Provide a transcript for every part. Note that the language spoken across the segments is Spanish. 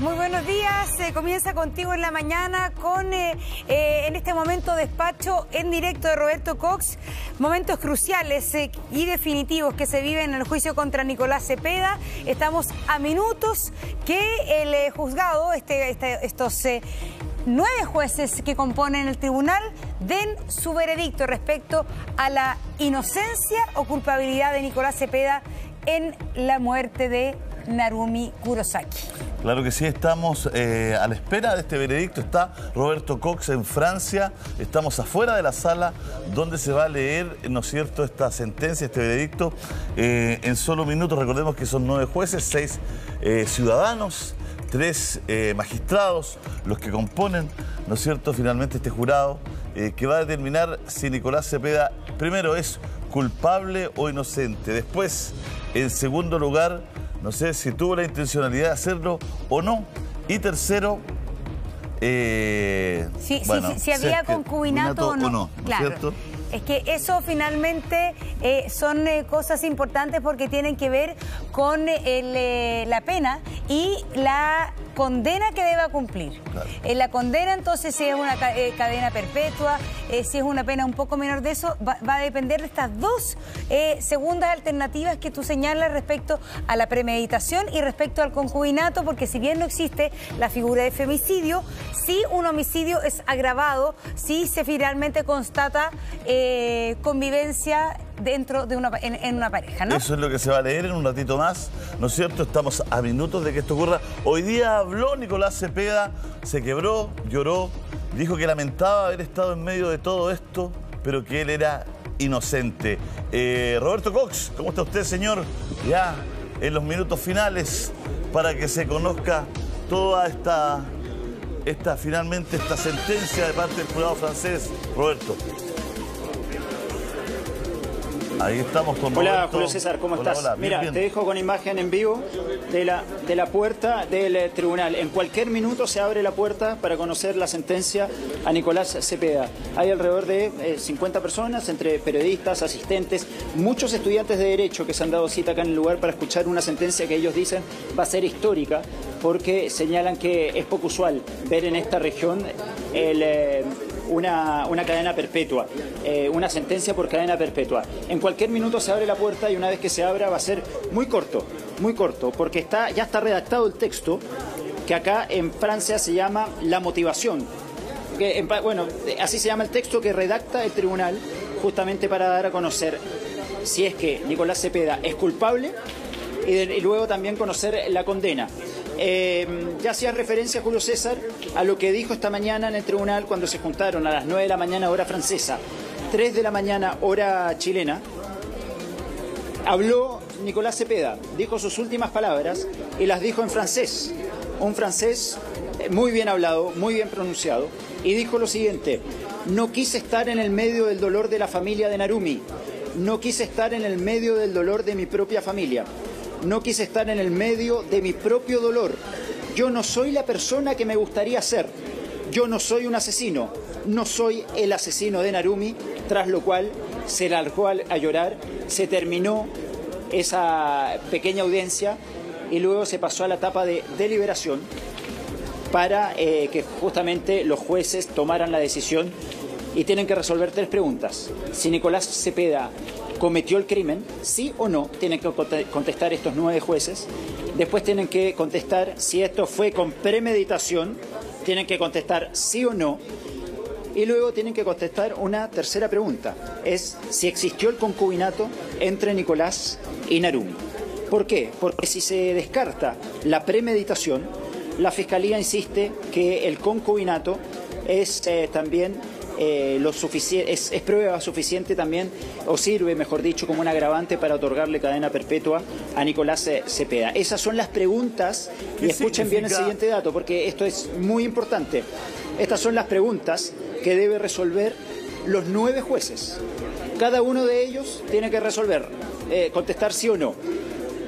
Muy buenos días. Eh, comienza contigo en la mañana con eh, eh, en este momento despacho en directo de Roberto Cox. Momentos cruciales y definitivos que se viven en el juicio contra Nicolás Cepeda. Estamos a minutos que el juzgado, este, este, estos nueve jueces que componen el tribunal den su veredicto respecto a la inocencia o culpabilidad de Nicolás Cepeda en la muerte de Narumi Kurosaki. Claro que sí, estamos eh, a la espera de este veredicto. Está Roberto Cox en Francia. Estamos afuera de la sala donde se va a leer, ¿no es cierto?, esta sentencia, este veredicto. Eh, en solo minutos, recordemos que son nueve jueces, seis eh, ciudadanos, tres magistrados, los que componen, ¿no es cierto?, finalmente este jurado, que va a determinar si Nicolás Cepeda, primero, es culpable o inocente. Después, en segundo lugar, no sé si tuvo la intencionalidad de hacerlo o no. Y tercero, eh, si había concubinato o no. no claro. Es que eso finalmente eh, son eh, cosas importantes porque tienen que ver con eh, la pena y la condena que deba cumplir. la condena entonces si es una cadena perpetua, si es una pena un poco menor de eso, va, a depender de estas dos segundas alternativas que tú señalas respecto a la premeditación y respecto al concubinato, porque si bien no existe la figura de femicidio, si un homicidio es agravado, si se finalmente constata... Eh, convivencia dentro de una, en, una pareja. Eso es lo que se va a leer en un ratito más, ¿no es cierto? Estamos a minutos de que esto ocurra. Hoy día habló Nicolás Cepeda, se quebró, lloró, dijo que lamentaba haber estado en medio de todo esto, pero que él era inocente. Eh, Roberto Cox, ¿cómo está usted, señor? Ya en los minutos finales para que se conozca toda esta, esta finalmente esta sentencia de parte del jurado francés. Roberto. Ahí estamos con Hola, Julio César, ¿cómo estás? Mira, te dejo con imagen en vivo de la, de la puerta del eh, tribunal. En cualquier minuto se abre la puerta para conocer la sentencia a Nicolás Cepeda. Hay alrededor de 50 eh, personas, entre periodistas, asistentes, muchos estudiantes de Derecho que se han dado cita acá en el lugar para escuchar una sentencia que ellos dicen va a ser histórica porque señalan que es poco usual ver en esta región el... Eh, una, cadena perpetua, eh, una sentencia por cadena perpetua. En cualquier minuto se abre la puerta y una vez que se abra va a ser muy corto, muy corto, porque está, ya está redactado el texto que acá en Francia se llama la motivación. Que, bueno, así se llama el texto que redacta el tribunal justamente para dar a conocer si es que Nicolás Cepeda es culpable y luego también conocer la condena. Em, ya hacía referencia Julio César a lo que dijo esta mañana en el tribunal cuando se juntaron a las 9 de la mañana hora francesa, 3 de la mañana hora chilena. Habló Nicolás Cepeda, dijo sus últimas palabras y las dijo en francés, un francés eh, muy bien hablado, muy bien pronunciado, y dijo lo siguiente, no quise estar en el medio del dolor de la familia de Narumi, no quise estar en el medio del dolor de mi propia familia no quise estar en el medio de mi propio dolor. Yo no soy la persona que me gustaría ser. Yo no soy un asesino. No soy el asesino de Narumi, tras lo cual se largó a llorar, se terminó esa pequeña audiencia y luego se pasó a la etapa de deliberación para eh, que justamente los jueces tomaran la decisión y tienen que resolver tres preguntas. Si Nicolás Cepeda cometió el crimen, sí o no, tienen que contestar estos nueve jueces. Después tienen que contestar si esto fue con premeditación, tienen que contestar sí o no. Y luego tienen que contestar una tercera pregunta, es si existió el concubinato entre Nicolás y Narumi. ¿Por qué? Porque si se descarta la premeditación, la Fiscalía insiste que el concubinato es eh, también eh, lo es, prueba suficiente también, o sirve, mejor dicho, como un agravante para otorgarle cadena perpetua a Nicolás Cepeda. Esas son las preguntas, y escuchen bien el siguiente dato, porque esto es muy importante. Estas son las preguntas que debe resolver los nueve jueces. Cada uno de ellos tiene que resolver, eh, contestar sí o no.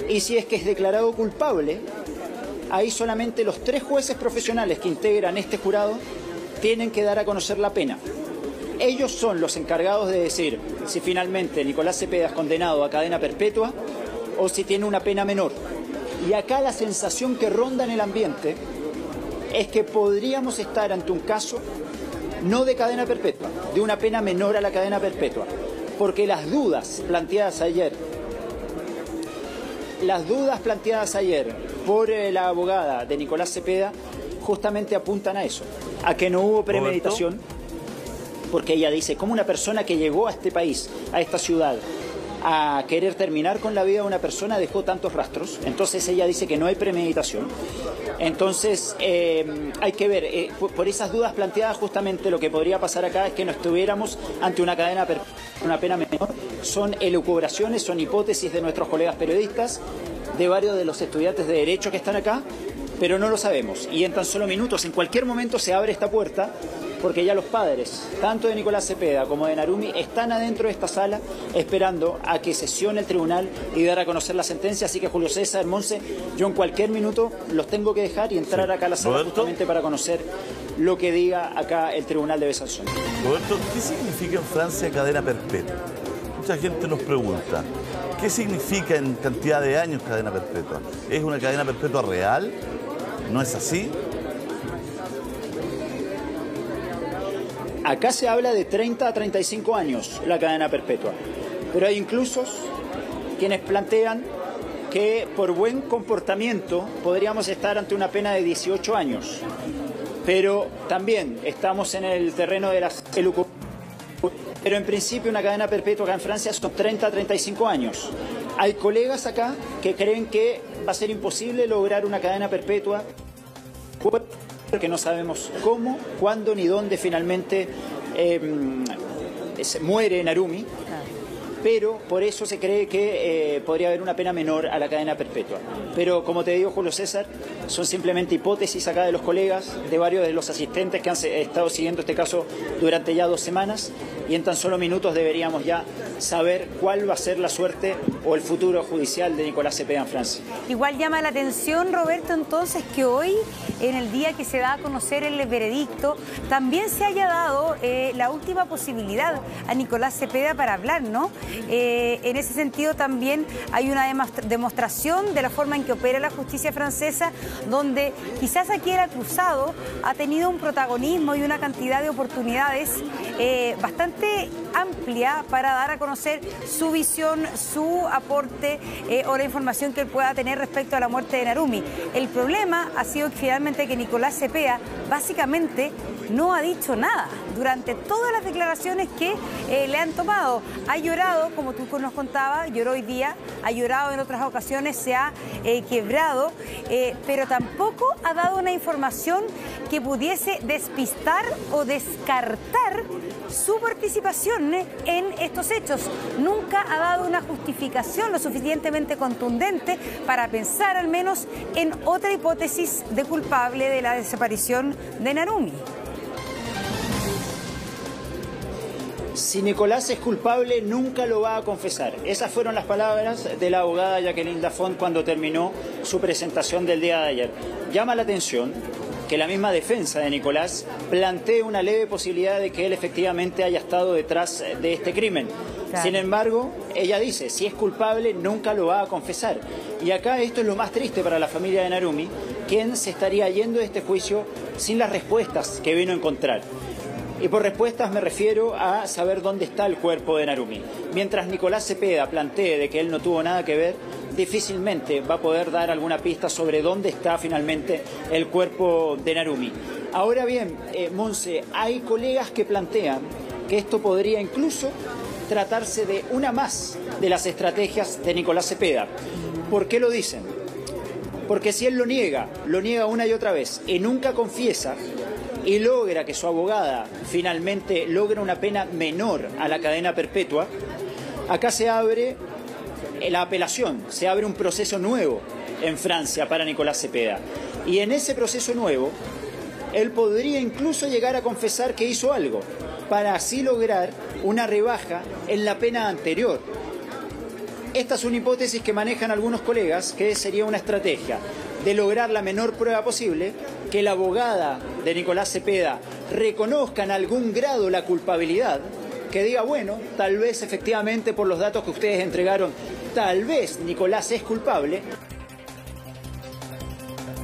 Y si es que es declarado culpable, ahí solamente los tres jueces profesionales que integran este jurado tienen que dar a conocer la pena. Ellos son los encargados de decir si finalmente Nicolás Cepeda es condenado a cadena perpetua o si tiene una pena menor. Y acá la sensación que ronda en el ambiente es que podríamos estar ante un caso no de cadena perpetua, de una pena menor a la cadena perpetua, porque las dudas planteadas ayer, las dudas planteadas ayer por eh, la abogada de Nicolás Cepeda justamente apuntan a eso, a que no hubo premeditación, porque ella dice, como una persona que llegó a este país, a esta ciudad, a querer terminar con la vida de una persona dejó tantos rastros. Entonces ella dice que no hay premeditación. Entonces eh, hay que ver, eh, por esas dudas planteadas justamente lo que podría pasar acá es que no estuviéramos ante una cadena, una pena menor. Son elucubraciones, son hipótesis de nuestros colegas periodistas, de varios de los estudiantes de derecho que están acá, pero no lo sabemos. Y en tan solo minutos, en cualquier momento se abre esta puerta porque ya los padres, tanto de Nicolás Cepeda como de Narumi, están adentro de esta sala esperando a que sesione el tribunal y dar a conocer la sentencia. Así que Julio César, Monse, yo en cualquier minuto los tengo que dejar y entrar acá a la sala justamente para conocer lo que diga acá el tribunal de Besanzón. Roberto, ¿qué significa en Francia cadena perpetua? Mucha gente nos pregunta, ¿qué significa en cantidad de años cadena perpetua? ¿Es una cadena perpetua real? ¿No es así? Acá se habla de 30 a 35 años la cadena perpetua, pero hay incluso quienes plantean que por buen comportamiento podríamos estar ante una pena de 18 años. Pero también estamos en el terreno de las pero en principio una cadena perpetua acá en Francia son 30 a 35 años. Hay colegas acá que creen que va a ser imposible lograr una cadena perpetua que no sabemos cómo, cuándo ni dónde finalmente em, muere Narumi, pero por eso se cree que eh, podría haber una pena menor a la cadena perpetua. Pero como te digo, Julio César, son simplemente hipótesis acá de los colegas, de varios de los asistentes que han estado siguiendo este caso durante ya dos semanas y en tan solo minutos deberíamos ya saber cuál va a ser la suerte o el futuro judicial de Nicolás Cepeda en Francia. Igual llama la atención, Roberto, entonces que hoy, en el día que se da a conocer el veredicto, también se haya dado eh, la última posibilidad a Nicolás Cepeda para hablar, ¿no? Eh, en ese sentido también hay una demostración de la forma en que opera la justicia francesa, donde quizás aquí el acusado ha tenido un protagonismo y una cantidad de oportunidades eh, bastante amplia para dar a conocer su visión, su aporte eh, o la información que él pueda tener respecto a la muerte de Narumi. El problema ha sido finalmente que Nicolás Cepea básicamente no ha dicho nada durante todas las declaraciones que eh, le han tomado. Ha llorado, como tú nos contabas, lloró hoy día, ha llorado en otras ocasiones, se ha eh, quebrado, pero tampoco ha dado una información que pudiese despistar o descartar su participación en estos hechos. Nunca ha dado una justificación lo suficientemente contundente para pensar al menos en otra hipótesis de culpable de la desaparición de Narumi. Si Nicolás es culpable, nunca lo va a confesar. Esas fueron las palabras de la abogada Jacqueline Dafont cuando terminó su presentación del día de ayer. Llama la atención que la misma defensa de Nicolás plantee una leve posibilidad de que él efectivamente haya estado detrás de este crimen. Sin embargo, ella dice, si es culpable, nunca lo va a confesar. Y acá esto es lo más triste para la familia de Narumi, quien se estaría yendo de este juicio sin las respuestas que vino a encontrar. Y por respuestas me refiero a saber dónde está el cuerpo de Narumi. Mientras Nicolás Cepeda plantee de que él no tuvo nada que ver, difícilmente va a poder dar alguna pista sobre dónde está finalmente el cuerpo de Narumi. Ahora bien, eh, Monse, hay colegas que plantean que esto podría incluso tratarse de una más de las estrategias de Nicolás Cepeda. ¿Por qué lo dicen? Porque si él lo niega, lo niega una y otra vez y nunca confiesa y logra que su abogada finalmente logre una pena menor a la cadena perpetua, acá se abre la apelación, se abre un proceso nuevo en Francia para Nicolás Cepeda. Y en ese proceso nuevo, él podría incluso llegar a confesar que hizo algo, para así lograr una rebaja en la pena anterior. Esta es una hipótesis que manejan algunos colegas, que sería una estrategia de lograr la menor prueba posible, que la abogada de Nicolás Cepeda reconozca en algún grado la culpabilidad, que diga, bueno, tal vez efectivamente por los datos que ustedes entregaron tal vez Nicolás es culpable.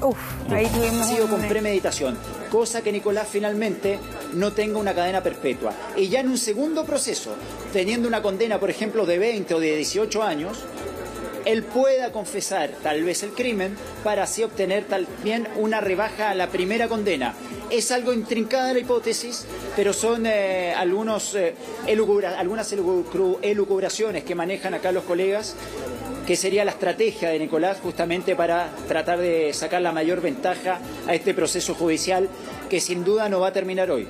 Uf, ahí tuvimos... Sido con premeditación, cosa que Nicolás finalmente no tenga una cadena perpetua. Y ya en un segundo proceso, teniendo una condena, por ejemplo, de 20 o de 18 años, él pueda confesar tal vez el crimen para así obtener también una rebaja a la primera condena. Es algo intrincada la hipótesis, pero son eh, eh, algunas elucubraciones que manejan acá los colegas, que sería la estrategia de Nicolás justamente para tratar de sacar la mayor ventaja a este proceso judicial que sin duda no va a terminar hoy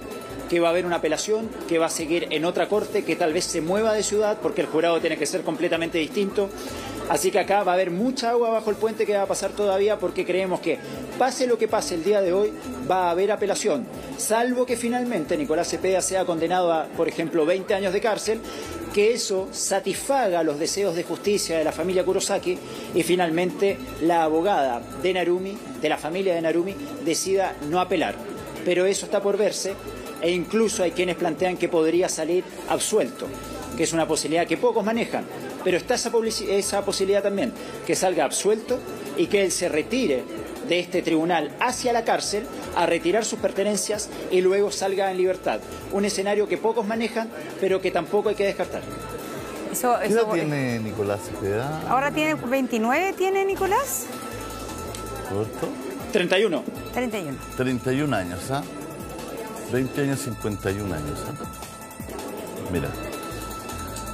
que va a haber una apelación, que va a seguir en otra corte, que tal vez se mueva de ciudad porque el jurado tiene que ser completamente distinto. Así que acá va a haber mucha agua bajo el puente que va a pasar todavía porque creemos que pase lo que pase el día de hoy, va a haber apelación, salvo que finalmente Nicolás Cepeda sea condenado a, por ejemplo, 20 años de cárcel, que eso satisfaga los deseos de justicia de la familia Kurosaki y finalmente la abogada de Narumi, de la familia de Narumi, decida no apelar. Pero eso está por verse e incluso hay quienes plantean que podría salir absuelto, que es una posibilidad que pocos manejan, pero está esa, esa posibilidad también, que salga absuelto y que él se retire de este tribunal hacia la cárcel a retirar sus pertenencias y luego salga en libertad. Un escenario que pocos manejan, pero que tampoco hay que descartar. ¿Qué edad tiene Nicolás Ahora tiene 29, ¿tiene Nicolás? ¿Corto? 31. 31. 31 años, ¿ah? 20 años, 51 años. ¿eh? Mira.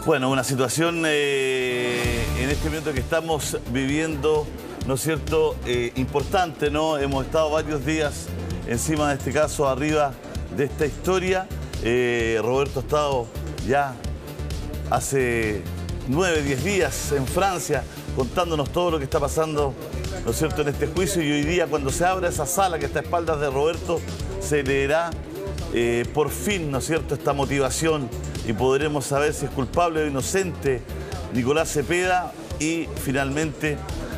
Bueno, una situación eh, en este momento que estamos viviendo, ¿no es cierto?, eh, importante, ¿no? Hemos estado varios días encima de este caso, arriba de esta historia. Roberto ha estado ya hace 9, 10 días en Francia contándonos todo lo que está pasando, ¿no es cierto?, en este juicio y hoy día cuando se abra esa sala que está a espaldas de Roberto, se leerá eh, por fin, ¿no es cierto?, esta motivación y podremos saber si es culpable o inocente Nicolás Cepeda y finalmente,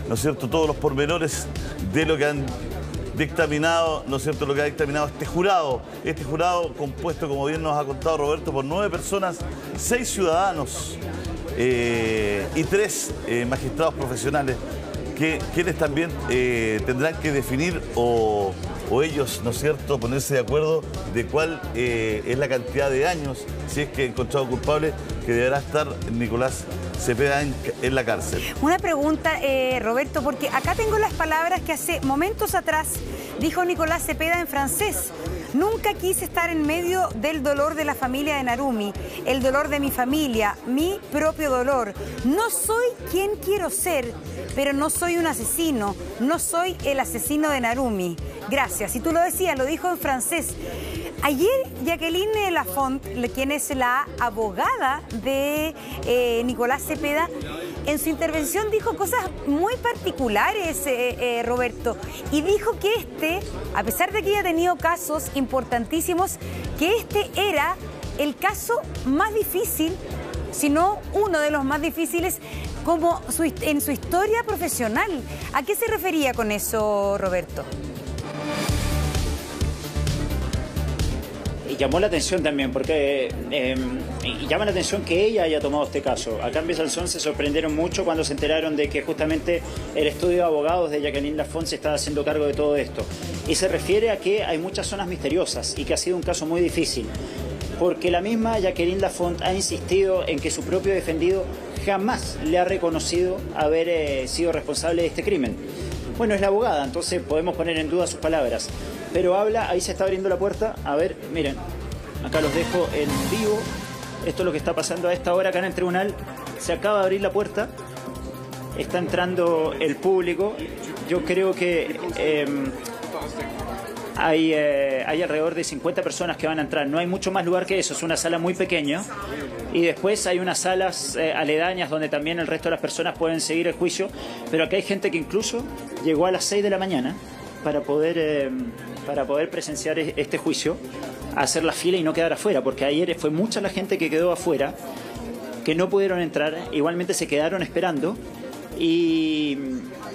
¿no es cierto?, todos los pormenores de lo que han dictaminado, ¿no es cierto?, lo que ha dictaminado este jurado. Este jurado compuesto, como bien nos ha contado Roberto, por nueve personas, seis ciudadanos eh, y tres eh, magistrados profesionales que quienes también tendrán que definir o ellos, ¿no es cierto?, ponerse de acuerdo de cuál eh, es la cantidad de años, si es que encontrado culpable, que deberá estar Nicolás Cepeda en, en la cárcel. Una pregunta, eh, Roberto, porque acá tengo las palabras que hace momentos atrás dijo Nicolás Cepeda en francés. Nunca quise estar en medio del dolor de la familia de Narumi, el dolor de mi familia, mi propio dolor. No soy quien quiero ser, pero no soy un asesino, no soy el asesino de Narumi. Gracias. Y tú lo decías, lo dijo en francés. Ayer Jacqueline Lafont, quien es la abogada de eh, Nicolás Cepeda, en su intervención dijo cosas muy particulares, eh, eh, Roberto, y dijo que este, a pesar de que haya tenido casos importantísimos, que este era el caso más difícil, si no uno de los más difíciles como en su historia profesional. ¿A qué se refería con eso, Roberto? Y llamó la atención también, porque eh, llama la atención que ella haya tomado este caso. Acá en Besalzón se sorprendieron mucho cuando se enteraron de que justamente el estudio de abogados de Jacqueline Lafont se estaba haciendo cargo de todo esto. Y se refiere a que hay muchas zonas misteriosas y que ha sido un caso muy difícil. Porque la misma Jacqueline Lafont ha insistido en que su propio defendido jamás le ha reconocido haber eh, sido responsable de este crimen. Bueno, es la abogada, entonces podemos poner en duda sus palabras pero habla, ahí se está abriendo la puerta. A ver, miren, acá los dejo en vivo. Esto es lo que está pasando a esta hora acá en el tribunal. Se acaba de abrir la puerta. Está entrando el público. Yo creo que em, hay, eh, hay alrededor de 50 personas que van a entrar. No hay mucho más lugar que eso. Es una sala muy pequeña. Y después hay unas salas eh, aledañas donde también el resto de las personas pueden seguir el juicio. Pero aquí hay gente que incluso llegó a las 6 de la mañana para poder em, para poder presenciar este juicio, hacer la fila y no quedar afuera, porque ayer fue mucha la gente que quedó afuera, que no pudieron entrar, igualmente se quedaron esperando y,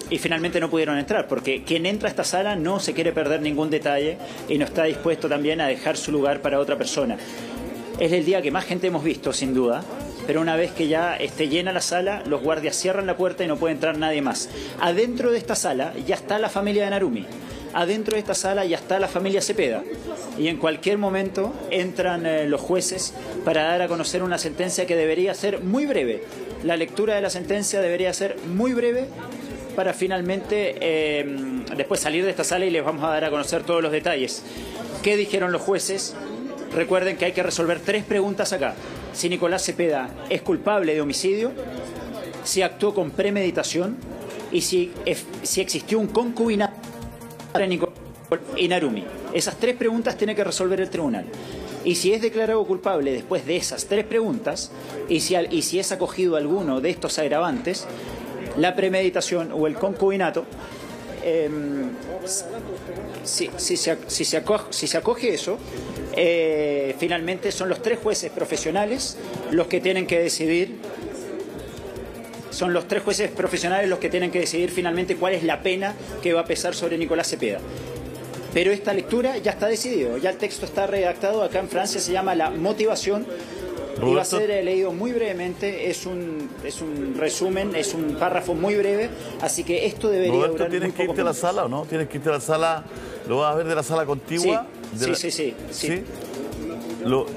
y, finalmente no pudieron entrar, porque quien entra a esta sala no se quiere perder ningún detalle y no está dispuesto también a dejar su lugar para otra persona. Es el día que más gente hemos visto, sin duda, pero una vez que ya esté llena la sala, los guardias cierran la puerta y no puede entrar nadie más. Adentro de esta sala ya está la familia de Narumi. Adentro de esta sala ya está la familia Cepeda. Y en cualquier momento entran eh, los jueces para dar a conocer una sentencia que debería ser muy breve. La lectura de la sentencia debería ser muy breve para finalmente eh, después salir de esta sala y les vamos a dar a conocer todos los detalles. ¿Qué dijeron los jueces? Recuerden que hay que resolver tres preguntas acá. Si Nicolás Cepeda es culpable de homicidio, si actuó con premeditación y si, si existió un concubinato y Narumi. Esas tres preguntas tiene que resolver el tribunal. Y si es declarado culpable después de esas tres preguntas, y si, y si es acogido alguno de estos agravantes, la premeditación o el concubinato, em, si, se, acoge, eso, eh, finalmente son los tres jueces profesionales los que tienen que decidir son los tres jueces profesionales los que tienen que decidir finalmente cuál es la pena que va a pesar sobre Nicolás Cepeda. Pero esta lectura ya está decidido, ya el texto está redactado, acá en Francia se llama la motivación y va a ser leído muy brevemente, es un, es un resumen, es un párrafo muy breve, así que esto debería Roberto, ¿tienes que irte a la sala o no? ¿Tienes que irte a la sala? ¿Lo vas a ver de la sala contigua? Sí, sí, sí, sí,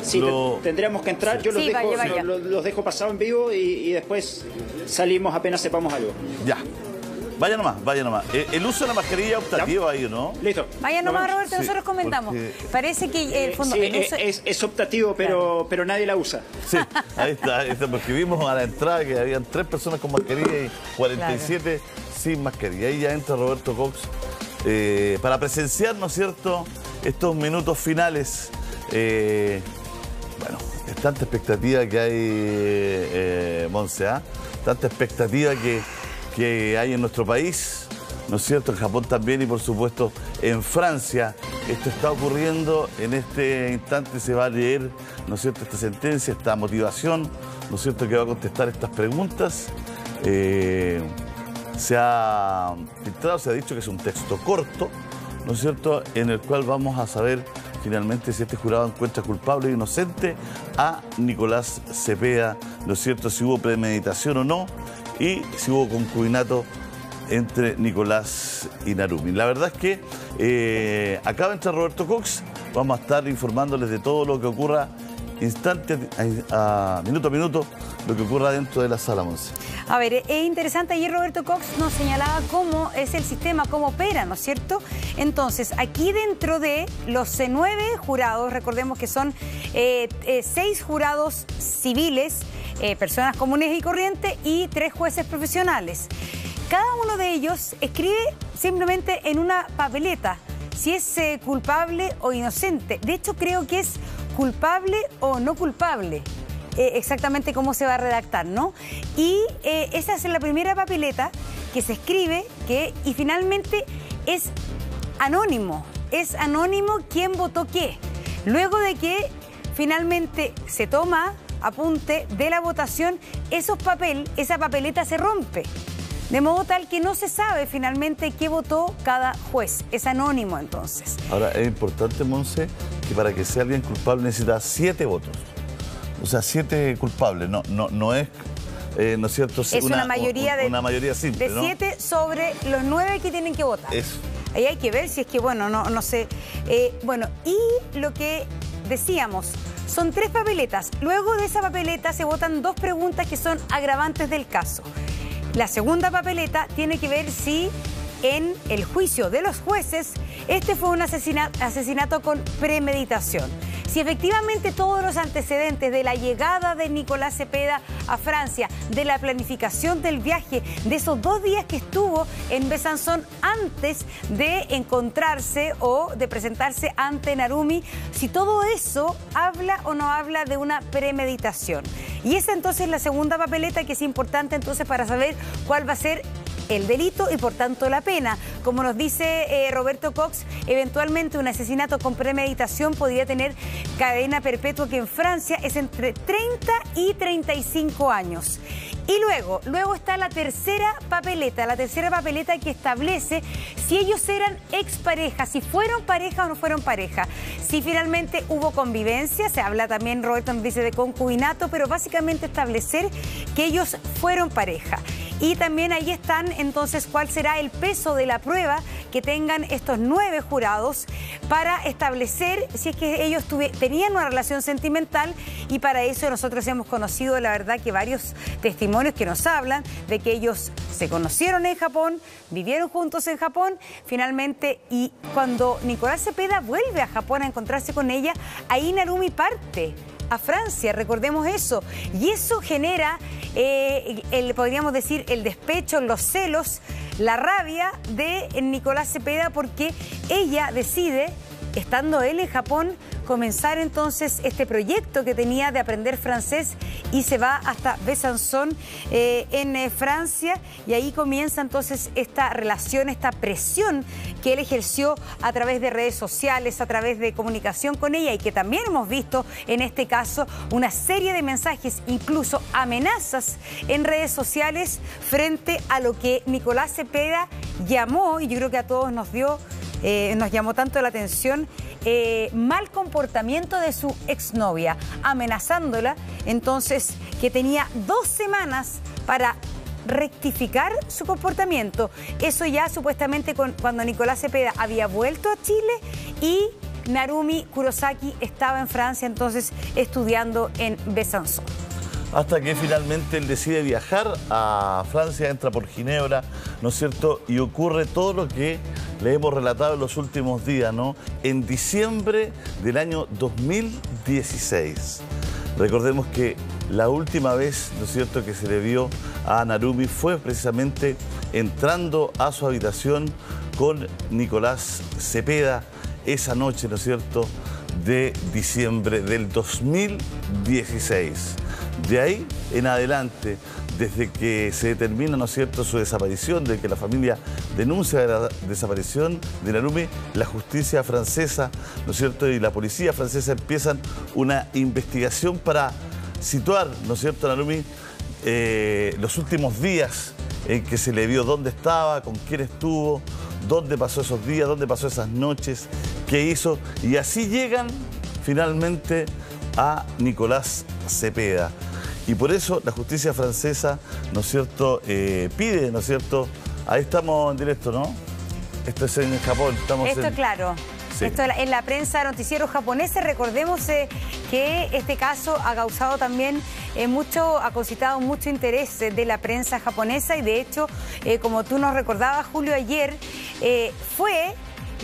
sí. tendríamos que entrar, yo los, dejo, Los, dejo pasado en vivo y después salimos apenas sepamos algo. Ya. Vaya nomás, vaya nomás. Eh, el uso de la mascarilla optativa ahí, ¿no? Listo. Vaya nomás, Roberto, nosotros comentamos. Parece que el fondo... es, optativo, pero, pero nadie la usa. Sí, ahí está, ahí está, porque vimos a la entrada que habían tres personas con mascarilla y 47 sin mascarilla. Ahí ya entra Roberto Cox eh, para presenciar, ¿no es cierto?, estos minutos finales. Eh, bueno, es tanta expectativa que hay, eh, Monse, ¿ah? Tanta expectativa que que hay en nuestro país, ¿no es cierto? En Japón también y por supuesto en Francia. Esto está ocurriendo, en este instante se va a leer, ¿no es cierto?, esta sentencia, esta motivación, ¿no es cierto?, que va a contestar estas preguntas. Eh, se ha filtrado, se ha dicho que es un texto corto, ¿no es cierto?, en el cual vamos a saber finalmente si este jurado encuentra culpable o inocente a Nicolás Cepeda, ¿no es cierto?, si hubo premeditación o no, y si hubo concubinato entre Nicolás y Narumi. La verdad es que eh, acaba de entrar Roberto Cox, vamos a estar informándoles de todo lo que ocurra instante a, minuto a minuto lo que ocurra dentro de la sala, Monse. A ver, es interesante, ayer Roberto Cox nos señalaba cómo es el sistema, cómo opera, ¿no es cierto? Entonces, aquí dentro de los nueve jurados, recordemos que son eh, eh, seis jurados civiles, eh, personas comunes y corrientes y tres jueces profesionales. Cada uno de ellos escribe simplemente en una papeleta si es eh, culpable o inocente. De hecho, creo que es culpable o no culpable. Eh, exactamente cómo se va a redactar, ¿no? Y esa es la primera papeleta que se escribe que, y finalmente es anónimo. Es anónimo quién votó qué. Luego de que finalmente se toma apunte de la votación, esos papel, esa papeleta se rompe. De modo tal que no se sabe finalmente qué votó cada juez. Es anónimo entonces. Ahora, es importante, Monse, que para que sea alguien culpable necesita siete votos. O sea, siete culpables. No, no, no es eh, ¿no es cierto? Es una, mayoría de, una mayoría simple, de siete sobre los nueve que tienen que votar. Eso. Ahí hay que ver si es que, bueno, no, no sé. Eh, bueno, y lo que decíamos, son tres papeletas. Luego de esa papeleta se votan dos preguntas que son agravantes del caso. La segunda papeleta tiene que ver si en el juicio de los jueces este fue un asesinato con premeditación si efectivamente todos los antecedentes de la llegada de Nicolás Cepeda a Francia, de la planificación del viaje, de esos dos días que estuvo en Besanzón antes de encontrarse o de presentarse ante Narumi, si todo eso habla o no habla de una premeditación. Y esa entonces es la segunda papeleta que es importante entonces para saber cuál va a ser el delito y por tanto la pena. Como nos dice eh, Roberto Cox, eventualmente un asesinato con premeditación podría tener cadena perpetua que en Francia es entre 30 y 35 años. Y luego, luego está la tercera papeleta, la tercera papeleta que establece si ellos eran exparejas, si fueron pareja o no fueron pareja. Si finalmente hubo convivencia, se habla también, Roberto dice de concubinato, pero básicamente establecer que ellos fueron pareja. Y también ahí están entonces cuál será el peso de la prueba que tengan estos nueve jurados para establecer si es que ellos tenían una relación sentimental y para eso nosotros hemos conocido la verdad que varios testimonios que nos hablan de que ellos se conocieron en Japón, vivieron juntos en Japón, finalmente y cuando Nicolás Cepeda vuelve a Japón a encontrarse con ella, ahí Narumi parte a Francia, recordemos eso. Y eso genera, eh, el, podríamos decir, el despecho, los celos, la rabia de Nicolás Cepeda porque ella decide, estando él en Japón, comenzar entonces este proyecto que tenía de aprender francés y se va hasta Besançon eh, en eh, Francia. Y ahí comienza entonces esta relación, esta presión que él ejerció a través de redes sociales, a través de comunicación con ella y que también hemos visto en este caso una serie de mensajes, incluso amenazas en redes sociales frente a lo que Nicolás Cepeda llamó, y yo creo que a todos nos dio, eh, nos llamó tanto la atención, eh, mal comportamiento de su exnovia, amenazándola entonces que tenía dos semanas para rectificar su comportamiento. Eso ya supuestamente cuando Nicolás Cepeda había vuelto a Chile y Narumi Kurosaki estaba en Francia entonces estudiando en Besançon. Hasta que finalmente él decide viajar a Francia, entra por Ginebra, ¿no es cierto? Y ocurre todo lo que le hemos relatado en los últimos días, ¿no? En diciembre del año 2016. Recordemos que la última vez, ¿no es cierto?, que se le vio a Narumi fue precisamente entrando a su habitación con Nicolás Cepeda esa noche, ¿no es cierto?, de diciembre del 2016. De ahí en adelante, desde que se determina, ¿no cierto?, su desaparición, de que la familia denuncia la desaparición de Narumi, la justicia francesa, ¿no es cierto?, y la policía francesa empiezan una investigación para situar, ¿no es cierto, Narumi, eh, los últimos días en que se le vio dónde estaba, con quién estuvo, dónde pasó esos días, dónde pasó esas noches, qué hizo, y así llegan finalmente a Nicolás Cepeda. Y por eso la justicia francesa, ¿no es cierto?, eh, pide, ¿no es cierto?, ahí estamos en directo, ¿no? Esto es en Japón, estamos Esto es claro. Esto en la prensa noticiero japonesa, recordemos eh, que este caso ha causado también eh, mucho, ha concitado mucho interés de la prensa japonesa y de hecho, como tú nos recordabas, Julio, ayer, fue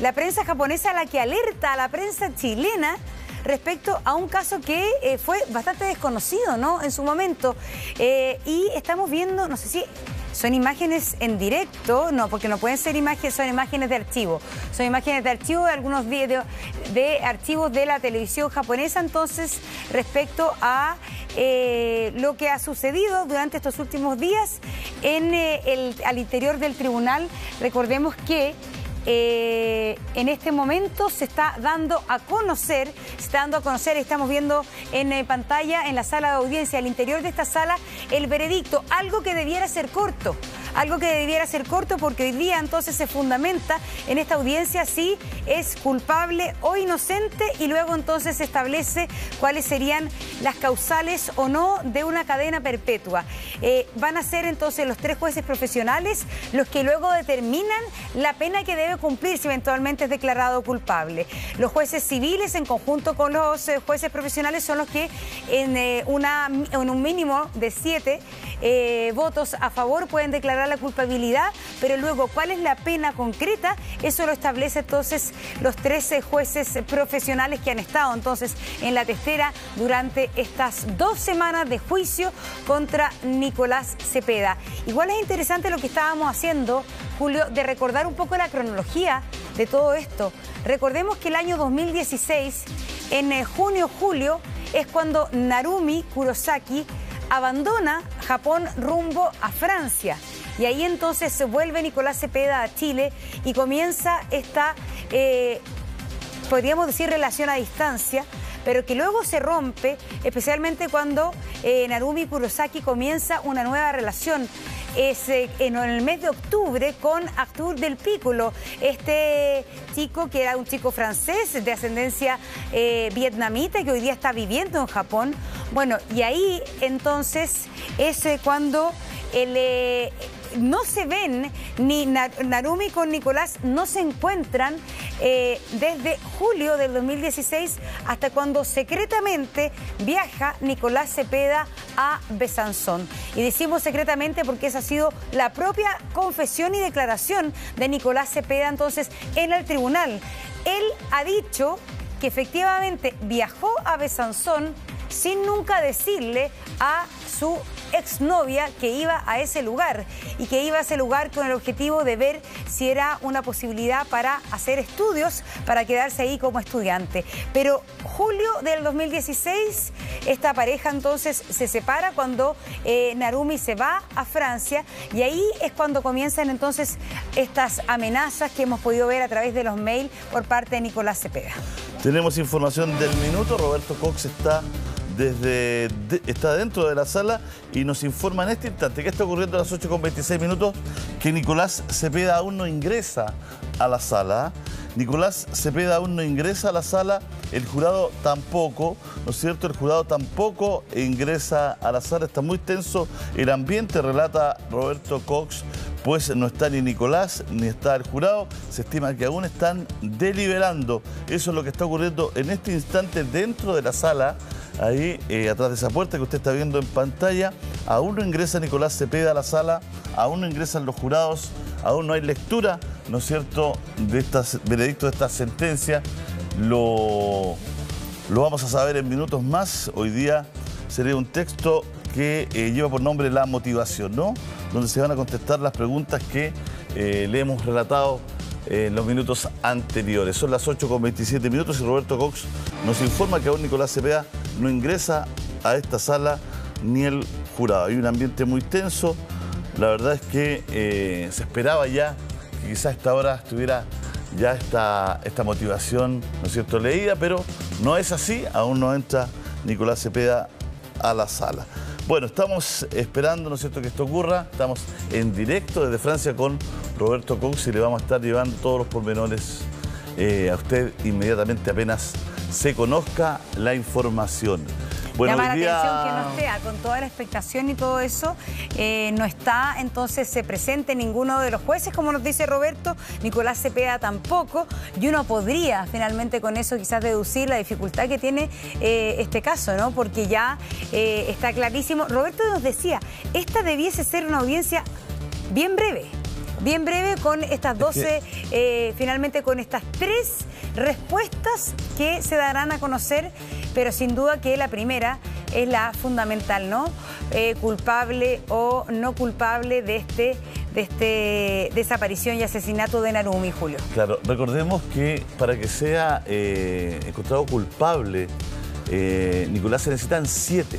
la prensa japonesa la que alerta a la prensa chilena respecto a un caso que eh, fue bastante desconocido, ¿no? En su momento. Eh, y estamos viendo, no sé si son imágenes en directo, no, porque no pueden ser imágenes, son imágenes de archivo. Son imágenes de archivo de algunos videos de archivos de la televisión japonesa, entonces, respecto a eh, lo que ha sucedido durante estos últimos días en, el, al interior del tribunal. Recordemos que eh, en este momento se está dando a conocer, se está dando a conocer, estamos viendo en eh, pantalla, en la sala de audiencia, al interior de esta sala, el veredicto, algo que debiera ser corto, algo que debiera ser corto porque hoy día entonces se fundamenta en esta audiencia si es culpable o inocente y luego entonces se establece cuáles serían las causales o no de una cadena perpetua. Eh, van a ser entonces los tres jueces profesionales los que luego determinan la pena que debe cumplir si eventualmente es declarado culpable. Los jueces civiles en conjunto con los eh, jueces profesionales son los que en, eh, un mínimo de siete votos a favor pueden declarar la culpabilidad, pero luego cuál es la pena concreta, eso lo establece entonces los 13 jueces profesionales que han estado entonces en la testera durante estas dos semanas de juicio contra Nicolás Cepeda. Igual es interesante lo que estábamos haciendo, Julio, de recordar un poco la cronología de todo esto. Recordemos que el año 2016, en eh, junio-julio, es cuando Narumi Kurosaki abandona Japón rumbo a Francia. Y ahí entonces se vuelve Nicolás Cepeda a Chile y comienza esta, eh, podríamos decir, relación a distancia pero que luego se rompe, especialmente cuando eh, Narumi Kurosaki comienza una nueva relación. Es eh, en el mes de octubre con Arthur del Piccolo, este chico que era un chico francés de ascendencia eh, vietnamita que hoy día está viviendo en Japón. Bueno, y ahí entonces es cuando el no se ven, ni Narumi con Nicolás no se encuentran eh, desde julio del 2016 hasta cuando secretamente viaja Nicolás Cepeda a Besanzón. Y decimos secretamente porque esa ha sido la propia confesión y declaración de Nicolás Cepeda entonces en el tribunal. Él ha dicho que efectivamente viajó a Besanzón sin nunca decirle a su exnovia que iba a ese lugar y que iba a ese lugar con el objetivo de ver si era una posibilidad para hacer estudios, para quedarse ahí como estudiante. Pero julio del 2016, esta pareja entonces se separa cuando eh, Narumi se va a Francia y ahí es cuando comienzan entonces estas amenazas que hemos podido ver a través de los mails por parte de Nicolás Cepeda. Tenemos información del minuto, Roberto Cox está desde está dentro de la sala y nos informa en este instante que está ocurriendo a las 8 con 26 minutos que Nicolás Cepeda aún no ingresa a la sala. Nicolás Cepeda aún no ingresa a la sala, el jurado tampoco, ¿no es cierto? El jurado tampoco ingresa a la sala, está muy tenso el ambiente, relata Roberto Cox, pues no está ni Nicolás ni está el jurado, se estima que aún están deliberando. Eso es lo que está ocurriendo en este instante dentro de la sala ahí eh, atrás de esa puerta que usted está viendo en pantalla. Aún no ingresa Nicolás Cepeda a la sala, aún no ingresan los jurados, aún no hay lectura, ¿no es cierto?, de estas veredictos, de esta sentencia. Lo, lo vamos a saber en minutos más. Hoy día sería un texto que eh, lleva por nombre La motivación, ¿no? Donde se van a contestar las preguntas que eh, le hemos relatado en los minutos anteriores. Son las 8 con 27 minutos y Roberto Cox nos informa que aún Nicolás Cepeda no ingresa a esta sala ni el jurado. Hay un ambiente muy tenso. La verdad es que eh, se esperaba ya que quizás a esta hora estuviera ya esta, esta motivación, ¿no es cierto?, leída, pero no es así. Aún no entra Nicolás Cepeda a la sala. Bueno, estamos esperando, ¿no es cierto?, que esto ocurra. Estamos en directo desde Francia con Roberto Cox y le vamos a estar llevando todos los pormenores eh, a usted inmediatamente apenas se conozca la información. Bueno, Llama la atención que no esté, con toda la expectación y todo eso, eh, no está entonces se presente ninguno de los jueces, como nos dice Roberto, Nicolás Cepeda tampoco, y uno podría finalmente con eso quizás deducir la dificultad que tiene eh, este caso, ¿no? Porque ya eh, está clarísimo. Roberto nos decía, esta debiese ser una audiencia bien breve bien breve con estas 12, eh, finalmente con estas tres respuestas que se darán a conocer, pero sin duda que la primera es la fundamental, ¿no? Eh, culpable o no culpable de este de este desaparición y asesinato de Narumi, Julio. Claro, recordemos que para que sea eh, encontrado culpable, Nicolás, se necesitan siete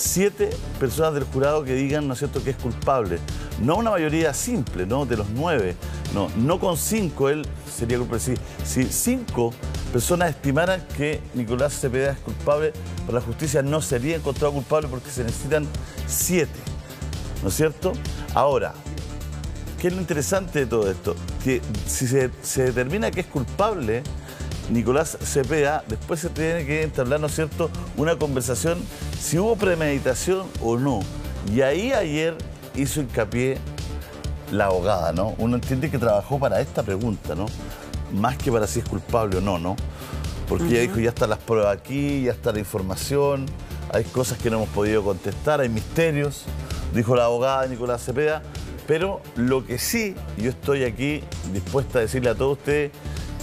siete personas del jurado que digan, ¿no es cierto?, que es culpable. No una mayoría simple, ¿no?, de los nueve. No, no con cinco él sería culpable. Si, si cinco personas estimaran que Nicolás Cepeda es culpable, por la justicia no sería encontrado culpable porque se necesitan siete. ¿No es cierto? Ahora, ¿qué es lo interesante de todo esto? Que si se, se determina que es culpable, Nicolás Cepeda, después se tiene que entablar, ¿no es cierto?, una conversación si hubo premeditación o no. Y ahí ayer hizo hincapié la abogada, ¿no? Uno entiende que trabajó para esta pregunta, ¿no? Más que para si es culpable o no, ¿no? Porque ella dijo, ya están las pruebas aquí, ya está la información, hay cosas que no hemos podido contestar, hay misterios, dijo la abogada Nicolás Cepeda, pero lo que sí, yo estoy aquí dispuesta a decirle a todos ustedes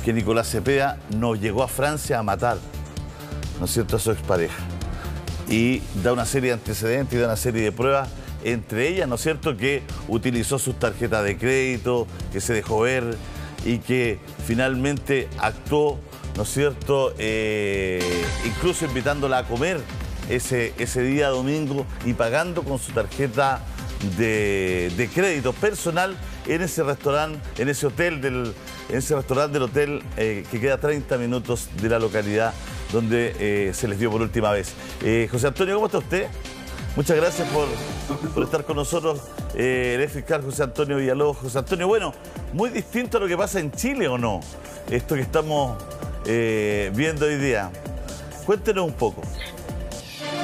que Nicolás Cepeda no llegó a Francia a matar, ¿no es cierto?, a su expareja. Y da una serie de antecedentes y da una serie de pruebas, entre ellas, ¿no es cierto?, que utilizó sus tarjetas de crédito, que se dejó ver y que finalmente actuó, ¿no es cierto?, eh, incluso invitándola a comer ese, ese día domingo y pagando con su tarjeta de, de crédito personal en ese restaurante, en ese hotel del, en ese restaurante del hotel eh, que queda a 30 minutos de la localidad donde eh, se les dio por última vez. Eh, José Antonio, ¿cómo está usted? Muchas gracias por, estar con nosotros, el fiscal José Antonio Villalobos. José Antonio, bueno, muy distinto a lo que pasa en Chile, ¿o no? Esto que estamos viendo hoy día. Cuéntenos un poco.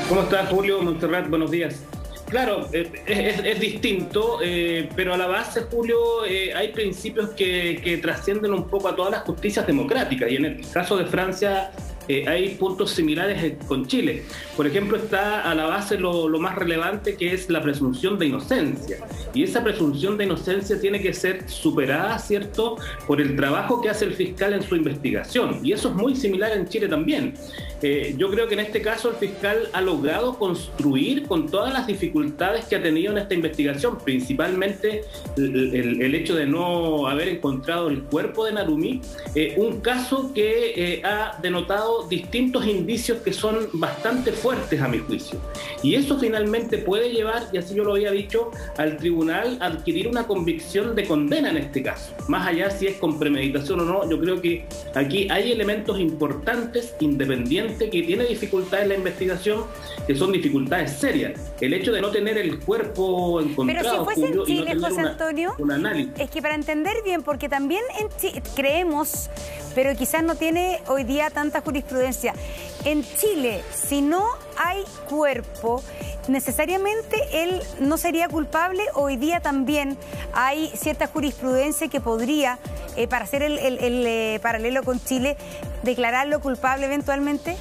¿Cómo está Julio Montserrat? Buenos días. Claro, eh, es, distinto, pero a la base, Julio, hay principios que, que, trascienden un poco a todas las justicias democráticas. Y en el caso de Francia, eh, hay puntos similares con Chile. Por ejemplo, está a la base lo, más relevante que es la presunción de inocencia. Y esa presunción de inocencia tiene que ser superada, ¿cierto?, por el trabajo que hace el fiscal en su investigación. Y eso es muy similar en Chile también. Eh, yo creo que en este caso el fiscal ha logrado construir con todas las dificultades que ha tenido en esta investigación, principalmente el, hecho de no haber encontrado el cuerpo de Narumi, eh, un caso que ha denotado distintos indicios que son bastante fuertes a mi juicio. Y eso finalmente puede llevar, y así yo lo había dicho, al tribunal a adquirir una convicción de condena en este caso. Más allá si es con premeditación o no, yo creo que aquí hay elementos importantes, independientes, que tiene dificultades la investigación, que son dificultades serias. El hecho de no tener el cuerpo encontrado, Pero si fuese en Chile, José Antonio, es que para entender bien, porque también en creemos pero quizás no tiene hoy día tanta jurisprudencia. En Chile, si no hay cuerpo, necesariamente él no sería culpable. Hoy día también hay cierta jurisprudencia que podría, eh, para hacer el, eh, paralelo con Chile, declararlo culpable eventualmente.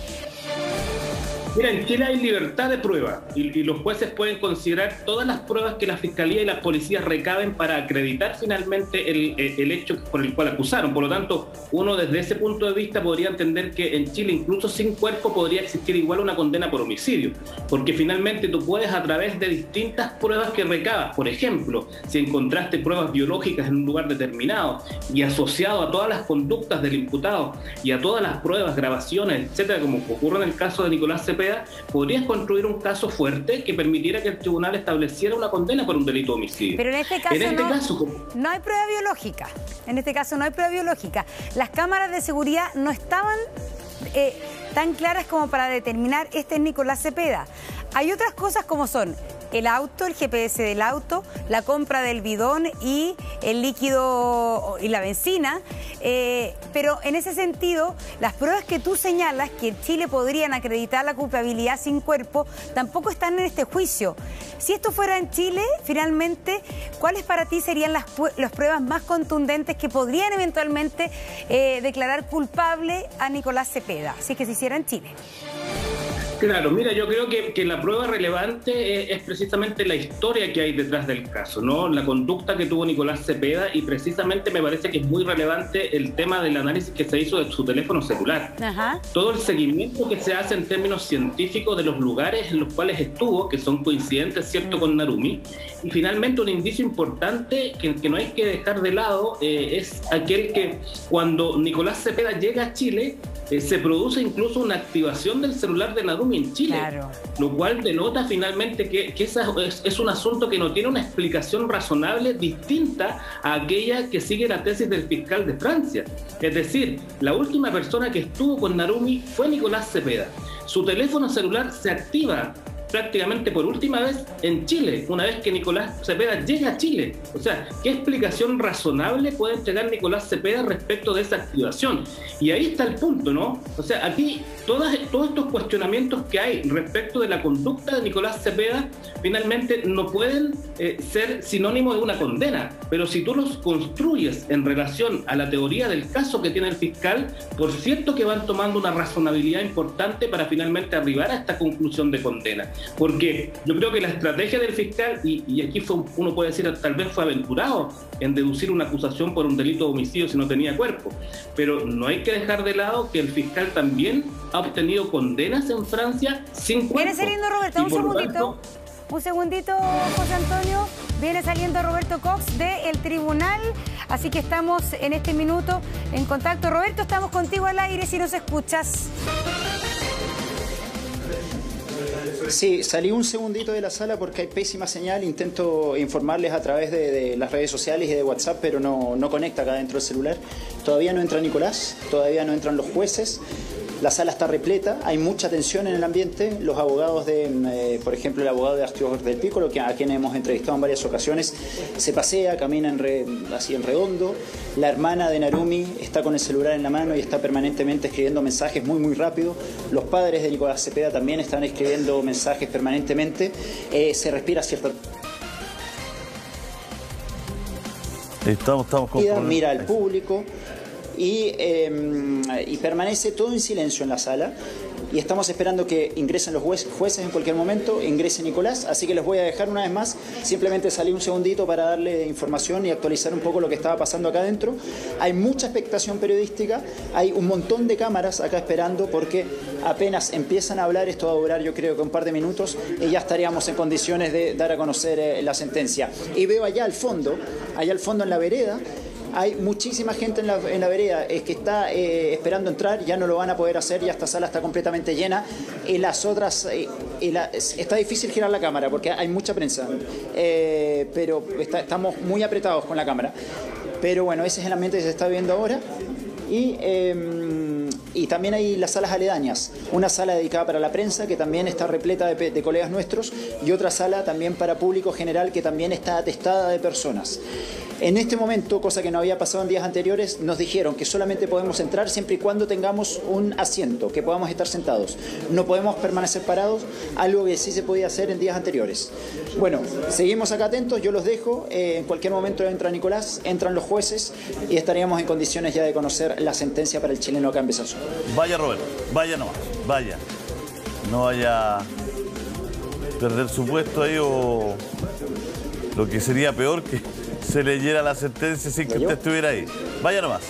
Mira, en Chile hay libertad de prueba y, los jueces pueden considerar todas las pruebas que la Fiscalía y las policías recaben para acreditar finalmente el, hecho por el cual acusaron. Por lo tanto, uno desde ese punto de vista podría entender que en Chile, incluso sin cuerpo, podría existir igual una condena por homicidio. Porque finalmente tú puedes a través de distintas pruebas que recabas, por ejemplo, si encontraste pruebas biológicas en un lugar determinado y asociado a todas las conductas del imputado y a todas las pruebas, grabaciones, etcétera, como ocurre en el caso de Nicolás Cepeda, podrías construir un caso fuerte que permitiera que el tribunal estableciera una condena por un delito de homicidio. Pero en este caso, este no, no hay prueba biológica. En este caso no hay prueba biológica. Las cámaras de seguridad no estaban eh, tan claras como para determinar este es Nicolás Cepeda. Hay otras cosas como son el auto, el GPS del auto, la compra del bidón y el líquido y la benzina. Eh, pero en ese sentido, las pruebas que tú señalas que Chile podrían acreditar la culpabilidad sin cuerpo tampoco están en este juicio. Si esto fuera en Chile, finalmente, ¿cuáles para ti serían las, pruebas más contundentes que podrían eventualmente eh, declarar culpable a Nicolás Cepeda, es que se hiciera en Chile? Claro, mira, yo creo que, la prueba relevante es, precisamente la historia que hay detrás del caso, ¿no? La conducta que tuvo Nicolás Cepeda y precisamente me parece que es muy relevante el tema del análisis que se hizo de su teléfono celular. Todo el seguimiento que se hace en términos científicos de los lugares en los cuales estuvo, que son coincidentes, ¿cierto?, con Narumi. Y finalmente un indicio importante que, que no hay que dejar de lado eh, es aquel que cuando Nicolás Cepeda llega a Chile, eh, se produce incluso una activación del celular de Narumi en Chile, lo cual denota finalmente que, que esa es, un asunto que no tiene una explicación razonable distinta a aquella que sigue la tesis del fiscal de Francia. Es decir, la última persona que estuvo con Narumi fue Nicolás Cepeda. Su teléfono celular se activa prácticamente por última vez en Chile, una vez que Nicolás Cepeda llega a Chile. O sea, ¿qué explicación razonable puede entregar Nicolás Cepeda respecto de esa activación? Y ahí está el punto, ¿no? O sea, aquí todos estos cuestionamientos que hay respecto de la conducta de Nicolás Cepeda finalmente no pueden eh, ser sinónimo de una condena, pero si tú los construyes en relación a la teoría del caso que tiene el fiscal, por cierto que van tomando una razonabilidad importante para finalmente arribar a esta conclusión de condena. Porque yo creo que la estrategia del fiscal, y, aquí fue, uno puede decir tal vez fue aventurado en deducir una acusación por un delito de homicidio si no tenía cuerpo, pero no hay que dejar de lado que el fiscal también ha obtenido condenas en Francia sin cuerpo. Viene saliendo Roberto, un segundito. un segundito, José Antonio. Viene saliendo Roberto Cox del tribunal, así que estamos en este minuto en contacto. Roberto, estamos contigo al aire si nos escuchas. Sí, salí un segundito de la sala porque hay pésima señal. Intento informarles a través de, las redes sociales y de WhatsApp, pero no, no conecta acá dentro del celular. Todavía no entra Nicolás, todavía no entran los jueces. La sala está repleta, hay mucha tensión en el ambiente. Los abogados de, eh, por ejemplo, el abogado de Astro del Piccolo, que, a quien hemos entrevistado en varias ocasiones, se pasea, camina en así en redondo. La hermana de Narumi está con el celular en la mano y está permanentemente escribiendo mensajes muy, muy rápido. Los padres de Nicolás Cepeda también están escribiendo mensajes permanentemente. Eh, se respira cierta Estamos, estamos con mira al público y, em, y permanece todo en silencio en la sala y estamos esperando que ingresen los jueces en cualquier momento, ingrese Nicolás, así que les voy a dejar una vez más, simplemente salí un segundito para darle información y actualizar un poco lo que estaba pasando acá adentro. Hay mucha expectación periodística, hay un montón de cámaras acá esperando porque apenas empiezan a hablar, esto va a durar yo creo que un par de minutos y ya estaríamos en condiciones de dar a conocer eh, la sentencia. Y veo allá al fondo, allá al fondo en la vereda, hay muchísima gente en la, en la vereda es que está eh, esperando entrar, ya no lo van a poder hacer, ya esta sala está completamente llena. Y las otras, eh, está difícil girar la cámara porque hay mucha prensa, eh, pero estamos muy apretados con la cámara. Pero bueno, ese es el ambiente que se está viendo ahora. Y, em, y, también hay las salas aledañas, una sala dedicada para la prensa que también está repleta de, colegas nuestros y otra sala también para público general que también está atestada de personas. En este momento, cosa que no había pasado en días anteriores, nos dijeron que solamente podemos entrar siempre y cuando tengamos un asiento, que podamos estar sentados. No podemos permanecer parados, algo que sí se podía hacer en días anteriores. Bueno, seguimos acá atentos, yo los dejo. Eh, en cualquier momento entra Nicolás, entran los jueces y estaríamos en condiciones ya de conocer la sentencia para el chileno acá en. Vaya, Roberto, vaya nomás, vaya. No vaya a perder su puesto ahí o lo que sería peor que se leyera la sentencia sin que usted estuviera ahí. Vaya nomás.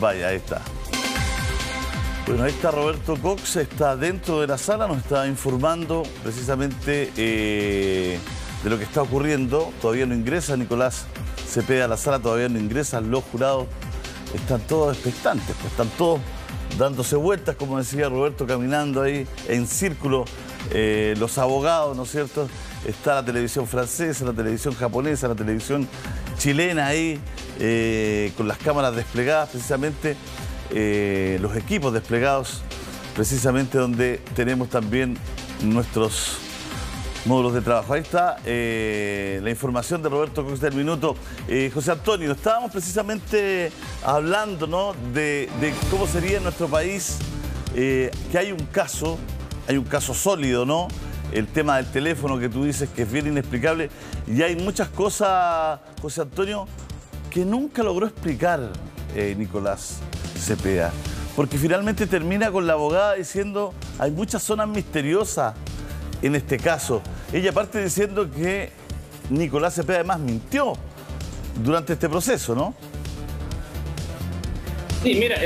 Vaya, ahí está. Bueno, ahí está Roberto Cox, está dentro de la sala, nos está informando precisamente eh, de lo que está ocurriendo. Todavía no ingresa Nicolás Cepeda a la sala, todavía no ingresan los jurados. Están todos expectantes, pues están todos dándose vueltas, como decía Roberto, caminando ahí en círculo. Eh, los abogados, ¿no es cierto? está la televisión francesa, la televisión japonesa, la televisión chilena ahí, eh, con las cámaras desplegadas precisamente, eh, los equipos desplegados precisamente donde tenemos también nuestros módulos de trabajo. Ahí está eh, la información de Roberto Cox del Minuto. José Antonio, estábamos precisamente hablando ¿no? de, cómo sería en nuestro país que hay un caso, hay un caso sólido, ¿no? el tema del teléfono que tú dices que es bien inexplicable. Y hay muchas cosas, José Antonio, que nunca logró explicar eh, Nicolás Cepeda. Porque finalmente termina con la abogada diciendo, hay muchas zonas misteriosas en este caso. Ella parte diciendo que Nicolás Cepeda además mintió durante este proceso, ¿no? Sí, mira,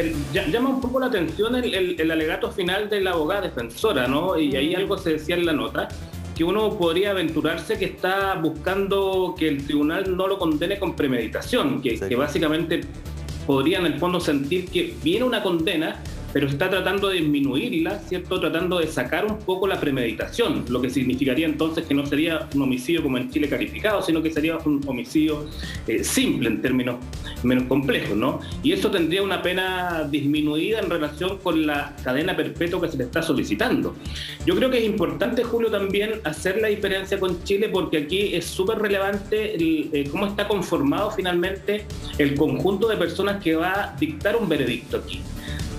llama un poco la atención el, alegato final de la abogada defensora, ¿no? Y ahí algo se decía en la nota, que uno podría aventurarse que está buscando que el tribunal no lo condene con premeditación, que, que básicamente podría en el fondo sentir que viene una condena, pero está tratando de disminuirla, ¿cierto? Tratando de sacar un poco la premeditación, lo que significaría entonces que no sería un homicidio como en Chile calificado, sino que sería un homicidio eh, simple en términos menos complejos, ¿no? Y eso tendría una pena disminuida en relación con la cadena perpetua que se le está solicitando. Yo creo que es importante, Julio, también hacer la diferencia con Chile porque aquí es súper relevante eh, cómo está conformado finalmente el conjunto de personas que va a dictar un veredicto aquí.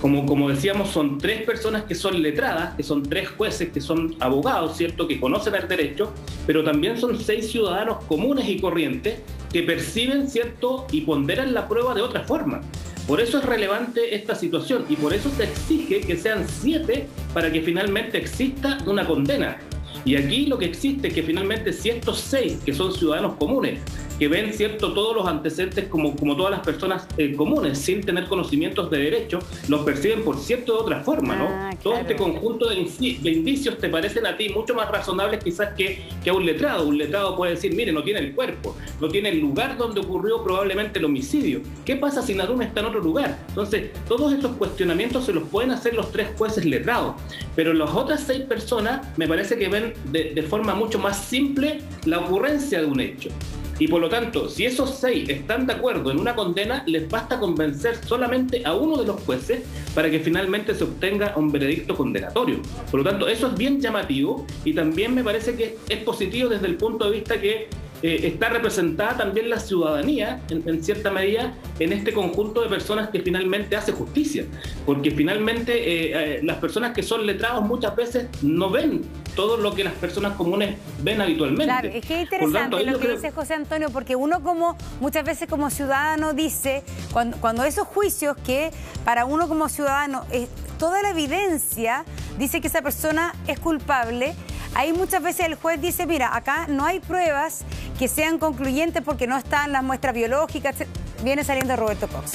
Como, como decíamos, son tres personas que son letradas, que son tres jueces, que son abogados, ¿cierto?, que conocen el derecho, pero también son seis ciudadanos comunes y corrientes que perciben, ¿cierto?, y ponderan la prueba de otra forma. Por eso es relevante esta situación y por eso se exige que sean siete para que finalmente exista una condena. Y aquí lo que existe es que finalmente si estos seis, que son ciudadanos comunes, que ven cierto todos los antecedentes como, como todas las personas eh, comunes, sin tener conocimientos de derecho, los perciben por cierto de otra forma, ¿no? Ah, Todo este conjunto de, indicios te parecen a ti mucho más razonables quizás que, que a un letrado. Un letrado puede decir, mire, no tiene el cuerpo, no tiene el lugar donde ocurrió probablemente el homicidio. ¿Qué pasa si Naruma está en otro lugar? Entonces, todos estos cuestionamientos se los pueden hacer los tres jueces letrados, pero las otras seis personas me parece que ven de, de forma mucho más simple la ocurrencia de un hecho. Y por lo tanto, si esos seis están de acuerdo en una condena, les basta convencer solamente a uno de los jueces para que finalmente se obtenga un veredicto condenatorio. Por lo tanto, eso es bien llamativo y también me parece que es positivo desde el punto de vista que eh, está representada también la ciudadanía, en, cierta medida, en este conjunto de personas que finalmente hace justicia. Porque finalmente eh, eh, las personas que son letrados muchas veces no ven todo lo que las personas comunes ven habitualmente. Claro, es que es interesante lo que dice José Antonio, porque uno como muchas veces como ciudadano dice, cuando, cuando esos juicios que para uno como ciudadano es toda la evidencia dice que esa persona es culpable, ahí muchas veces el juez dice, mira, acá no hay pruebas que sean concluyentes porque no están las muestras biológicas. Viene saliendo Roberto Cox.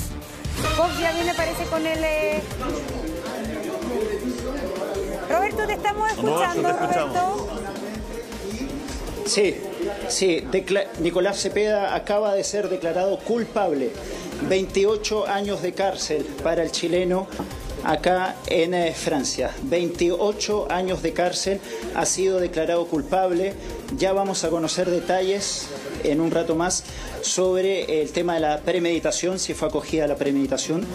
Cox ya viene, parece, con el... Eh, Roberto, te estamos escuchando, Roberto. Sí, sí, Nicolás Cepeda acaba de ser declarado culpable. 28 años de cárcel para el chileno acá en eh, Francia. 28 años de cárcel, ha sido declarado culpable. Ya vamos a conocer detalles en un rato más sobre el tema de la premeditación, si fue acogida la premeditación,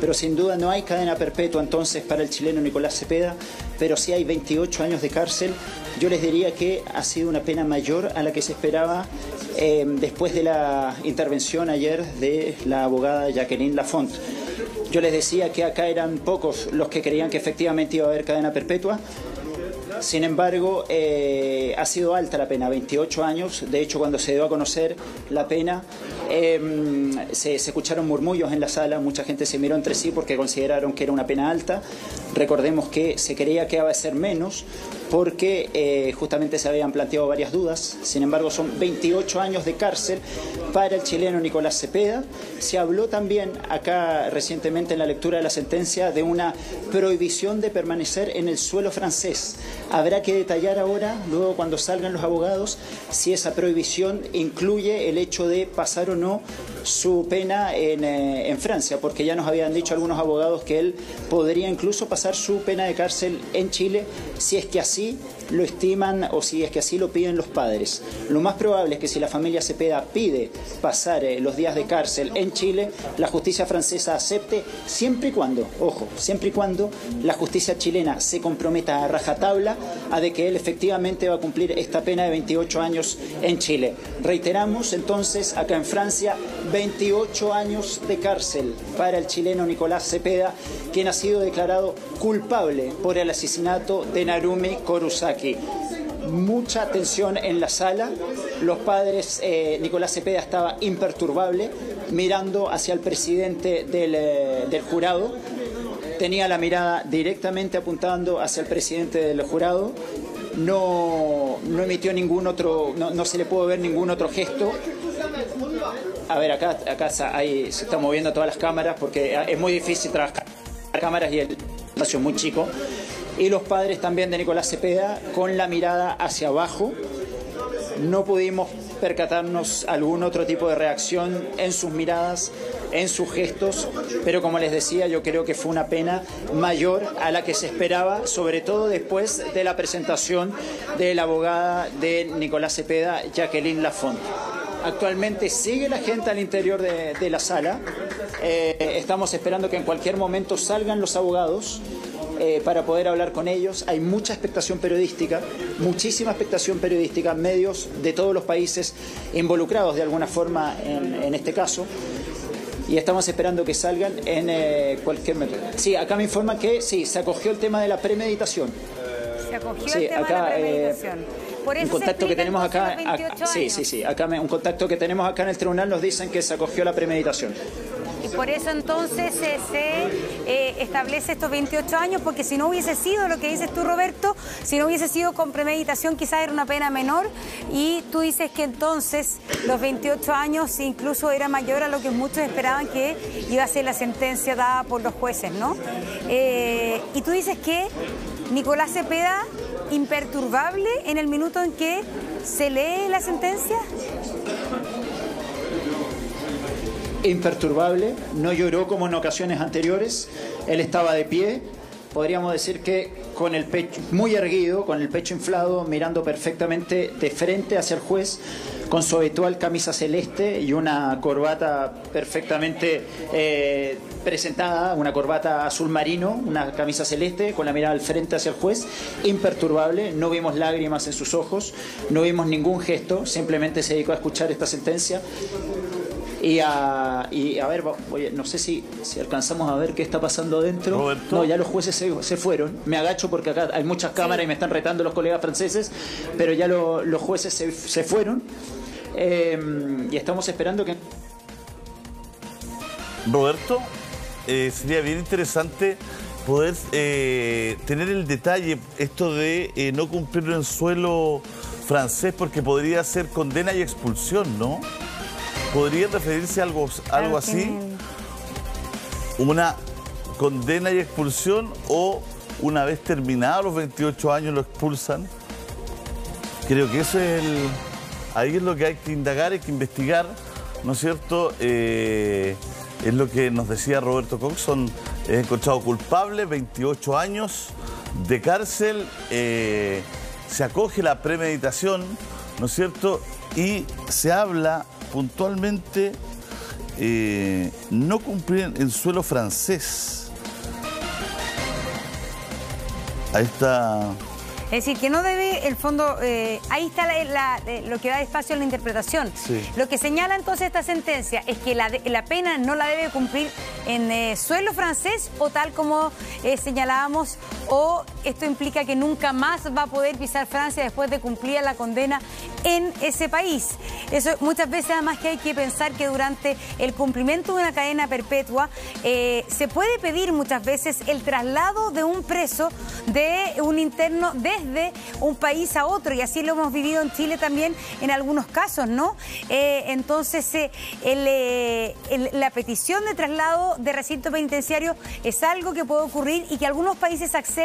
pero sin duda no hay cadena perpetua entonces para el chileno Nicolás Cepeda, pero sí hay 28 años de cárcel. Yo les diría que ha sido una pena mayor a la que se esperaba eh, después de la intervención ayer de la abogada Jacqueline Lafont. Yo les decía que acá eran pocos los que creían que efectivamente iba a haber cadena perpetua. Sin embargo, eh, ha sido alta la pena, 28 años. De hecho, cuando se dio a conocer la pena, em, se, escucharon murmullos en la sala, mucha gente se miró entre sí porque consideraron que era una pena alta. Recordemos que se creía que iba a ser menos porque eh, justamente se habían planteado varias dudas. Sin embargo, son 28 años de cárcel para el chileno Nicolás Cepeda. Se habló también acá recientemente en la lectura de la sentencia de una prohibición de permanecer en el suelo francés. Habrá que detallar ahora, luego cuando salgan los abogados, si esa prohibición incluye el hecho de pasar o no su pena en, eh, en Francia, porque ya nos habían dicho algunos abogados que él podría incluso pasar su pena de cárcel en Chile si es que así lo estiman o si es que así lo piden los padres. Lo más probable es que si la familia Cepeda pide pasar eh, los días de cárcel en Chile, la justicia francesa acepte siempre y cuando, ojo, siempre y cuando la justicia chilena se comprometa a rajatabla a de que él efectivamente va a cumplir esta pena de 28 años en Chile. Reiteramos entonces acá en Francia 28 años de cárcel para el chileno Nicolás Cepeda, quien ha sido declarado culpable por el asesinato de Narumi Korusaki mucha tensión en la sala. Los padres, eh, Nicolás Cepeda estaba imperturbable, mirando hacia el presidente eh, del, jurado. Tenía la mirada directamente apuntando hacia el presidente del jurado. No, no emitió ningún otro, no, se le pudo ver ningún otro gesto. A ver, acá, acá se están moviendo todas las cámaras porque es muy difícil trabajar cámaras y el espacio es muy chico y los padres también de Nicolás Cepeda con la mirada hacia abajo. No pudimos percatarnos algún otro tipo de reacción en sus miradas, en sus gestos, pero como les decía, yo creo que fue una pena mayor a la que se esperaba, sobre todo después de la presentación de la abogada de Nicolás Cepeda, Jacqueline Lafont. Actualmente sigue la gente al interior de, la sala. Eh, estamos esperando que en cualquier momento salgan los abogados. Eh, para poder hablar con ellos. Hay mucha expectación periodística, muchísima expectación periodística, medios de todos los países involucrados de alguna forma en, este caso. Y estamos esperando que salgan en eh, cualquier método. Sí, acá me informan que sí, se acogió el tema de la premeditación. Se acogió el tema de la eh, premeditación. Por eso un contacto que tenemos acá, sí, sí, sí, acá un contacto que tenemos acá en el tribunal nos dicen que se acogió la premeditación. Y por eso entonces se eh, establece estos 28 años, porque si no hubiese sido lo que dices tú, Roberto, si no hubiese sido con premeditación, quizás era una pena menor. Y tú dices que entonces los 28 años incluso era mayor a lo que muchos esperaban que iba a ser la sentencia dada por los jueces, ¿no? Eh, y tú dices que Nicolás Cepeda imperturbable en el minuto en que se lee la sentencia imperturbable, no lloró como en ocasiones anteriores, él estaba de pie, podríamos decir que con el pecho muy erguido, con el pecho inflado, mirando perfectamente de frente hacia el juez, con su habitual camisa celeste y una corbata perfectamente eh, presentada, una corbata azul marino, una camisa celeste, con la mirada al frente hacia el juez, imperturbable, no vimos lágrimas en sus ojos, no vimos ningún gesto, simplemente se dedicó a escuchar esta sentencia. Y a, y a ver, no sé si, si alcanzamos a ver qué está pasando adentro. No, ya los jueces se, fueron. Me agacho porque acá hay muchas cámaras y me están retando los colegas franceses, pero ya los jueces se, fueron. Eh, y estamos esperando que... Roberto, eh, sería bien interesante poder eh, tener el detalle, esto de no cumplirlo en suelo francés, porque podría ser condena y expulsión, ¿no? ¿Podría referirse a algo, algo así? ¿Una condena y expulsión o una vez terminados los 28 años lo expulsan? Creo que eso es el... Ahí es lo que hay que indagar, hay que investigar, ¿no es cierto? Eh, es lo que nos decía Roberto Coxon, es encontrado culpable, 28 años de cárcel, eh, se acoge la premeditación, ¿no es cierto? Y se habla puntualmente eh, no cumplir en suelo francés. Ahí está es decir, que no debe, el fondo, eh, ahí está lo que da espacio a la interpretación. Lo que señala entonces esta sentencia es que la, pena no la debe cumplir en eh, suelo francés o tal como eh, señalábamos, o esto implica que nunca más va a poder pisar Francia después de cumplir la condena en ese país. Eso muchas veces además que hay que pensar que durante el cumplimiento de una cadena perpetua se puede pedir muchas veces el traslado de un preso de un interno de de un país a otro y así lo hemos vivido en Chile también en algunos casos, ¿no? Eh, entonces, eh, eh, la petición de traslado de recinto penitenciario es algo que puede ocurrir y que algunos países acceden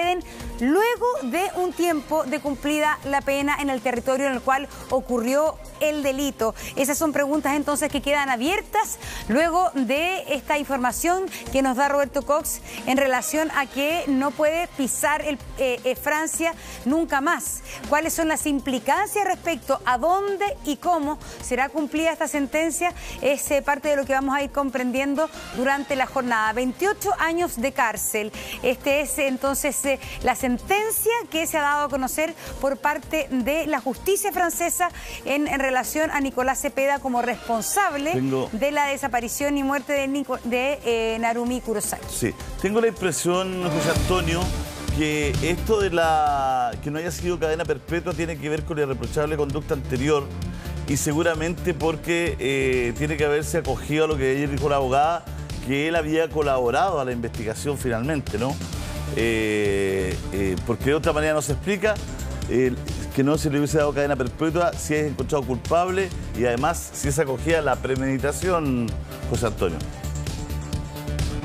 luego de un tiempo de cumplida la pena en el territorio en el cual ocurrió el delito. Esas son preguntas entonces que quedan abiertas luego de esta información que nos da Roberto Cox en relación a que no puede pisar el, Francia nunca más. ¿Cuáles son las implicancias respecto a dónde y cómo será cumplida esta sentencia? Es eh, parte de lo que vamos a ir comprendiendo durante la jornada. 28 años de cárcel. Este es entonces eh, la sentencia que se ha dado a conocer por parte de la justicia francesa en, relación a Nicolás Cepeda como responsable de la desaparición y muerte de, de eh, Narumi Kurosaki. Sí, tengo la impresión, José Antonio, que esto de la que no haya sido cadena perpetua tiene que ver con la irreprochable conducta anterior y seguramente porque eh, tiene que haberse acogido a lo que ayer dijo la abogada, que él había colaborado a la investigación finalmente, ¿no? Eh, eh, porque de otra manera no se explica que no se le hubiese dado cadena perpetua si es encontrado culpable y además si es acogida la premeditación, José Antonio.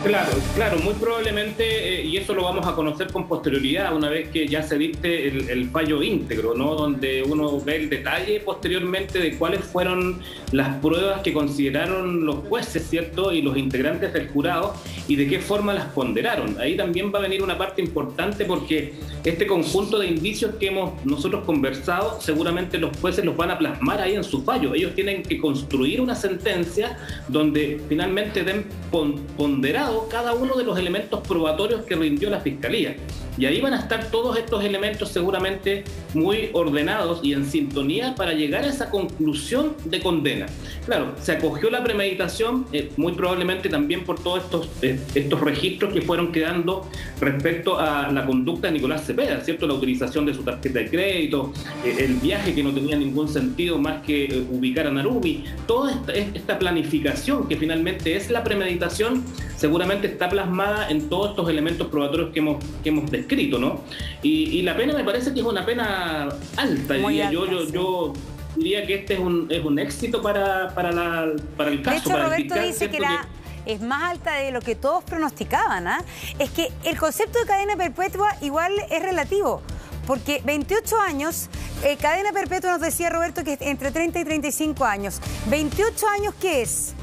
Claro, claro, muy probablemente, eh, y eso lo vamos a conocer con posterioridad, una vez que ya se dicte el, fallo íntegro, ¿no? Donde uno ve el detalle posteriormente de cuáles fueron las pruebas que consideraron los jueces, ¿cierto? Y los integrantes del jurado, y de qué forma las ponderaron. Ahí también va a venir una parte importante porque este conjunto de indicios que hemos nosotros conversado, seguramente los jueces los van a plasmar ahí en su fallo. Ellos tienen que construir una sentencia donde finalmente den ponderado cada uno de los elementos probatorios que rindió la Fiscalía. Y ahí van a estar todos estos elementos seguramente muy ordenados y en sintonía para llegar a esa conclusión de condena. Claro, se acogió la premeditación, eh, muy probablemente también por todos estos, eh, estos registros que fueron quedando respecto a la conducta de Nicolás Cepeda, ¿cierto? La utilización de su tarjeta de crédito, eh, el viaje que no tenía ningún sentido más que ubicar a Narumi, toda esta, planificación que finalmente es la premeditación, seguramente está plasmada en todos estos elementos probatorios que hemos, que hemos descrito, ¿no? Y, la pena me parece que es una pena alta. yo, yo, yo diría que este es un, es un éxito para, para, la, para el caso. De hecho, Roberto dice que era es más alta de lo que todos pronosticaban. ¿ah? Es que el concepto de cadena perpetua igual es relativo. Porque 28 años, eh, cadena perpetua nos decía Roberto que es entre 30 y 35 años. ¿28 años qué es?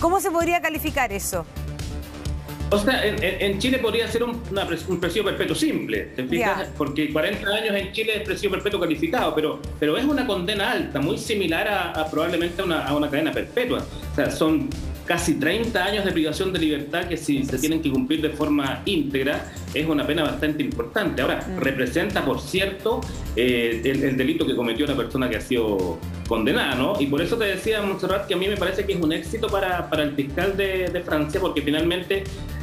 ¿Cómo se podría calificar eso? O sea, en, Chile podría ser un, presidio perpetuo simple, ¿te fijas? Porque 40 años en Chile es presidio perpetuo calificado, pero, pero es una condena alta, muy similar a, probablemente a una, a una cadena perpetua. O sea, son casi 30 años de privación de libertad que si se tienen que cumplir de forma íntegra es una pena bastante importante. Ahora, mm. representa, por cierto, eh, el, delito que cometió la persona que ha sido condenada, ¿no? Y por eso te decía, Montserrat, que a mí me parece que es un éxito para, el fiscal de, Francia, porque finalmente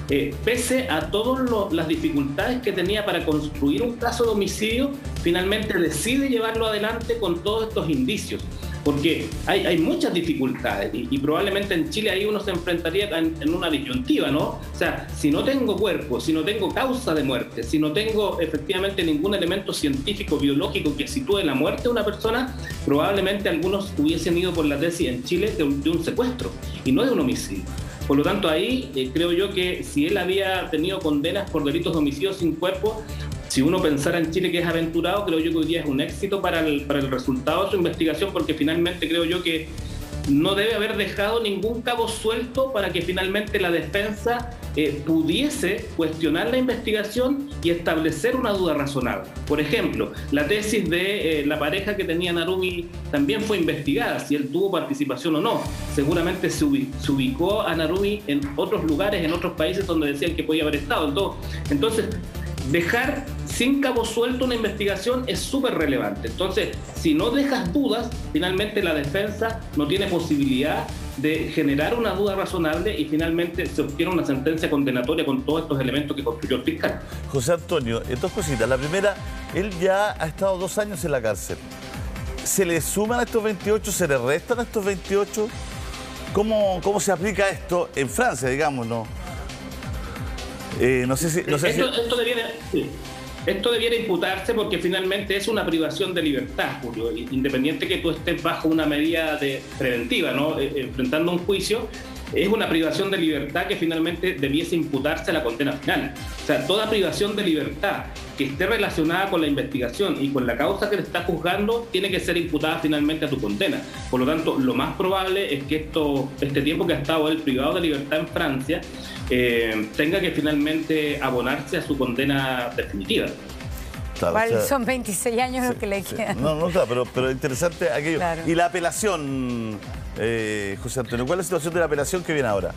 eh, pese a todas las dificultades que tenía para construir un caso de homicidio, finalmente decide llevarlo adelante con todos estos indicios porque hay, muchas dificultades y, probablemente en Chile ahí uno se enfrentaría en, una disyuntiva, ¿no? O sea, si no tengo cuerpo, si no tengo causa de muerte, si no tengo efectivamente ningún elemento científico, biológico que sitúe la muerte de una persona, probablemente algunos hubiesen ido por la tesis en Chile de un, secuestro y no de un homicidio. Por lo tanto, ahí eh, creo yo que si él había tenido condenas por delitos de homicidio sin cuerpo, si uno pensara en Chile que es aventurado, creo yo que hoy día es un éxito para el, para el resultado de su investigación, porque finalmente creo yo que no debe haber dejado ningún cabo suelto para que finalmente la defensa eh, pudiese cuestionar la investigación y establecer una duda razonable. Por ejemplo, la tesis de eh, la pareja que tenía Narumi también fue investigada, si él tuvo participación o no. Seguramente se, ubicó a Narumi en otros lugares, en otros países donde decían que podía haber estado. Entonces, dejar sin cabo suelto una investigación es súper relevante. Entonces, si no dejas dudas, finalmente la defensa no tiene posibilidad de generar una duda razonable y finalmente se obtiene una sentencia condenatoria con todos estos elementos que construyó el fiscal. José Antonio, dos cositas. La primera, él ya ha estado dos años en la cárcel. ¿Se le suman a estos 28? ¿Se le restan a estos 28? ¿Cómo, cómo se aplica esto en Francia, digamos, no? Eh, esto, debiera, imputarse porque finalmente es una privación de libertad, Julio, independiente que tú estés bajo una medida preventiva, ¿no? Eh, enfrentando un juicio, es una privación de libertad que finalmente debiese imputarse a la condena final. O sea, toda privación de libertad que esté relacionada con la investigación y con la causa que te está juzgando tiene que ser imputada finalmente a tu condena. Por lo tanto, lo más probable es que esto, este tiempo que ha estado él privado de libertad en Francia eh, tenga que finalmente abonarse a su condena definitiva. son 26 años los que le quedan. No, no, pero, pero interesante aquello. Y la apelación, eh, José Antonio, ¿cuál es la situación de la apelación que viene ahora?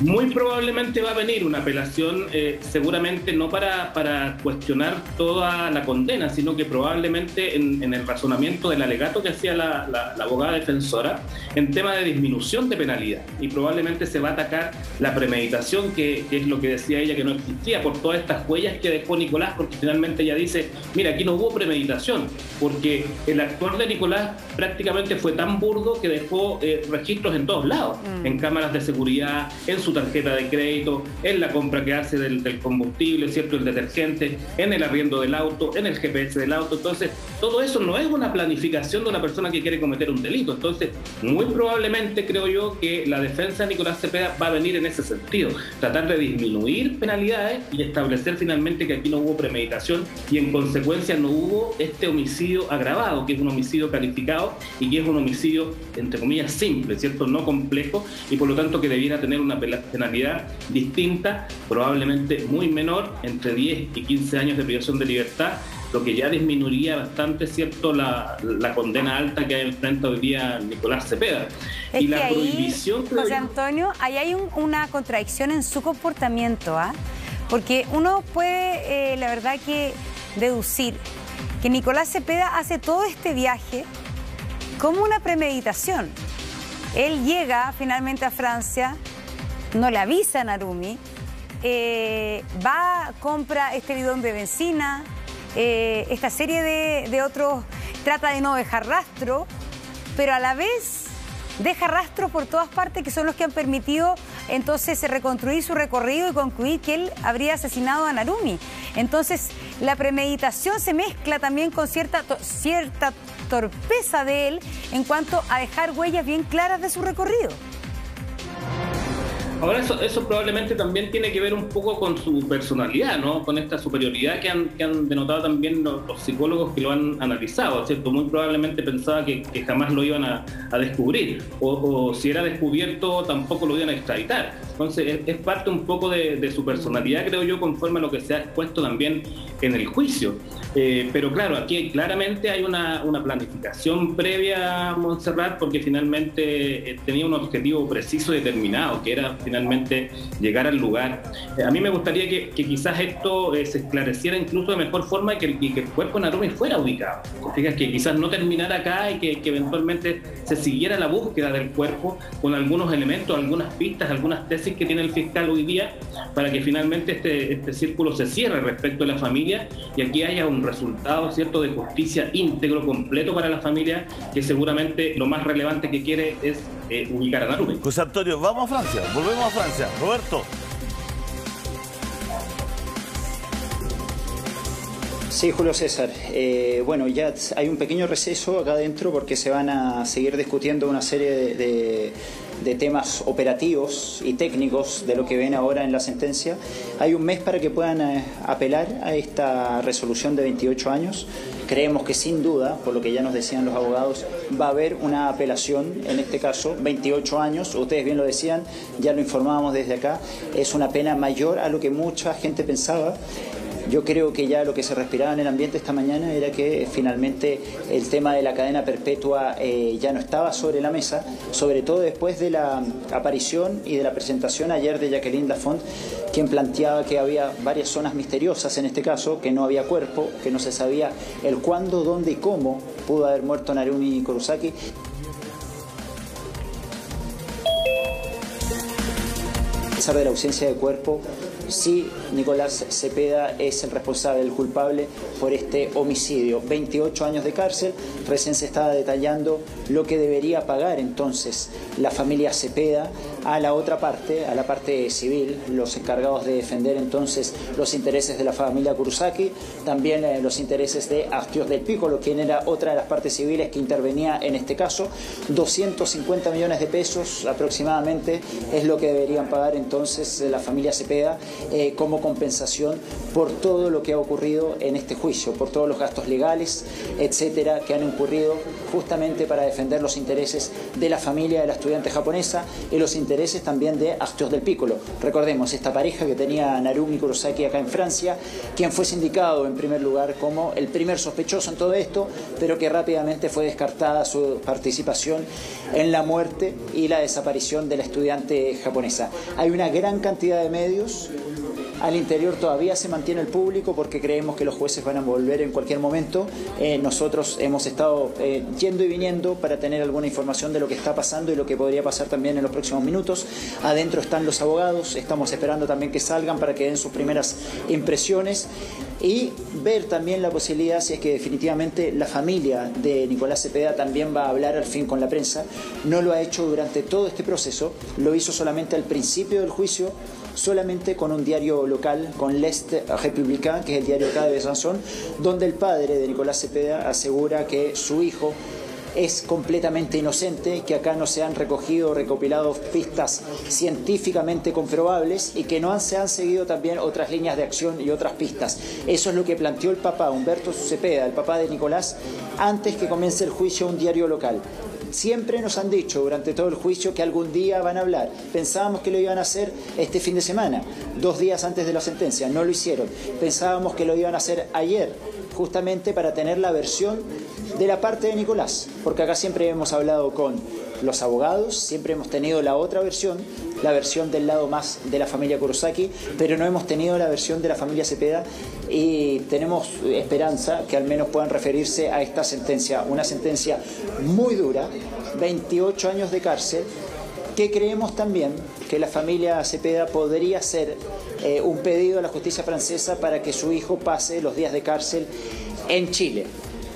Muy probablemente va a venir una apelación, eh, seguramente no para, para, cuestionar toda la condena, sino que probablemente en, el razonamiento del alegato que hacía la, la, abogada defensora en tema de disminución de penalidad. Y probablemente se va a atacar la premeditación, que, es lo que decía ella que no existía, por todas estas huellas que dejó Nicolás, porque finalmente ella dice, mira, aquí no hubo premeditación, porque el actuar de Nicolás prácticamente fue tan burdo que dejó eh, registros en todos lados, mm. en cámaras de seguridad, en su tarjeta de crédito, en la compra que hace del, combustible, ¿cierto? El detergente, en el arriendo del auto, en el GPS del auto. Entonces, todo eso no es una planificación de una persona que quiere cometer un delito. Entonces, muy probablemente creo yo que la defensa de Nicolás Cepeda va a venir en ese sentido, tratar de disminuir penalidades y establecer finalmente que aquí no hubo premeditación y en consecuencia no hubo este homicidio agravado, que es un homicidio calificado y que es un homicidio, entre comillas, simple, ¿cierto? No complejo y por lo tanto que debiera tener una penalidad distinta, probablemente muy menor, entre 10 y 15 años de privación de libertad, lo que ya disminuiría bastante, ¿cierto?, la, condena alta que enfrenta hoy día Nicolás Cepeda. y la prohibición... José Antonio, ahí hay una contradicción en su comportamiento, ¿ah? Porque uno puede, eh, la verdad que, deducir que Nicolás Cepeda hace todo este viaje como una premeditación. Él llega finalmente a Francia, no le avisa a Narumi, eh, va, compra este bidón de benzina, eh, esta serie de, otros, trata de no dejar rastro, pero a la vez deja rastro por todas partes que son los que han permitido entonces reconstruir su recorrido y concluir que él habría asesinado a Narumi. Entonces la premeditación se mezcla también con cierta, cierta torpeza de él en cuanto a dejar huellas bien claras de su recorrido. Ahora eso, eso probablemente también tiene que ver un poco con su personalidad, ¿no? Con esta superioridad que han, que han denotado también los, psicólogos que lo han analizado, ¿cierto? Muy probablemente pensaba que, jamás lo iban a, descubrir, o, si era descubierto tampoco lo iban a extraditar. Entonces es, parte un poco de, su personalidad, creo yo, conforme a lo que se ha expuesto también en el juicio. Eh, pero claro, aquí claramente hay una, una planificación previa a Montserrat porque finalmente eh, tenía un objetivo preciso y determinado, que era finalmente llegar al lugar. Eh, a mí me gustaría que, quizás esto se esclareciera incluso de mejor forma y que, que el cuerpo de Narumi fuera ubicado. Fíjate que quizás no terminara acá y que, eventualmente se siguiera la búsqueda del cuerpo con algunos elementos, algunas pistas, algunas tesis que tiene el fiscal hoy día para que finalmente este, este círculo se cierre respecto a la familia y aquí haya un resultado cierto de justicia íntegro, completo para la familia, que seguramente lo más relevante que quiere es eh, ubicar a. José Antonio, vamos a Francia, volvemos a Francia. Roberto. Sí, Julio César. Eh, bueno, ya hay un pequeño receso acá adentro porque se van a seguir discutiendo una serie de, de temas operativos y técnicos de lo que ven ahora en la sentencia. Hay un mes para que puedan eh, apelar a esta resolución de 28 años. Creemos que sin duda, por lo que ya nos decían los abogados, va a haber una apelación, en este caso 28 años, ustedes bien lo decían, ya lo informábamos desde acá, es una pena mayor a lo que mucha gente pensaba yo creo que ya lo que se respiraba en el ambiente esta mañana era que finalmente el tema de la cadena perpetua eh, ya no estaba sobre la mesa, sobre todo después de la aparición y de la presentación ayer de Jacqueline Lafont, quien planteaba que había varias zonas misteriosas en este caso, que no había cuerpo, que no se sabía el cuándo, dónde y cómo pudo haber muerto Narumi Kurosaki. A pesar de la ausencia de cuerpo, sí Nicolás Cepeda es el responsable, el culpable por este homicidio. 28 años de cárcel, recién se estaba detallando lo que debería pagar entonces la familia Cepeda a la otra parte, a la parte civil, los encargados de defender entonces los intereses de la familia Kurosaki, también eh, los intereses de Astios del Piccolo, quien era otra de las partes civiles que intervenía en este caso. 250 millones de pesos aproximadamente es lo que deberían pagar entonces la familia Cepeda eh, como compensación por todo lo que ha ocurrido en este juicio, por todos los gastos legales, etcétera, que han ocurrido justamente para defender los intereses de la familia de la estudiante japonesa y los intereses también de Astios del Piccolo. Recordemos esta pareja que tenía Narumi Kurosaki acá en Francia, quien fue sindicado en primer lugar como el primer sospechoso en todo esto, pero que rápidamente fue descartada su participación en la muerte y la desaparición de la estudiante japonesa. Hay una gran cantidad de medios al interior todavía se mantiene el público porque creemos que los jueces van a volver en cualquier momento. Eh, nosotros hemos estado eh, yendo y viniendo para tener alguna información de lo que está pasando y lo que podría pasar también en los próximos minutos. Adentro están los abogados, estamos esperando también que salgan para que den sus primeras impresiones y ver también la posibilidad si es que definitivamente la familia de Nicolás Cepeda también va a hablar al fin con la prensa. No lo ha hecho durante todo este proceso, lo hizo solamente al principio del juicio solamente con un diario local, con l'Est Républicain, que es el diario acá de Besançon, donde el padre de Nicolás Cepeda asegura que su hijo es completamente inocente, que acá no se han recogido o recopilado pistas científicamente comprobables y que no se han seguido también otras líneas de acción y otras pistas. Eso es lo que planteó el papá Humberto Cepeda, el papá de Nicolás, antes que comience el juicio a un diario local. Siempre nos han dicho durante todo el juicio que algún día van a hablar. Pensábamos que lo iban a hacer este fin de semana, dos días antes de la sentencia. No lo hicieron. Pensábamos que lo iban a hacer ayer, justamente para tener la versión de la parte de Nicolás. Porque acá siempre hemos hablado con los abogados, siempre hemos tenido la otra versión, la versión del lado más de la familia Kurosaki, pero no hemos tenido la versión de la familia Cepeda y tenemos esperanza que al menos puedan referirse a esta sentencia, una sentencia muy dura, 28 años de cárcel, que creemos también que la familia Cepeda podría hacer eh, un pedido a la justicia francesa para que su hijo pase los días de cárcel en Chile.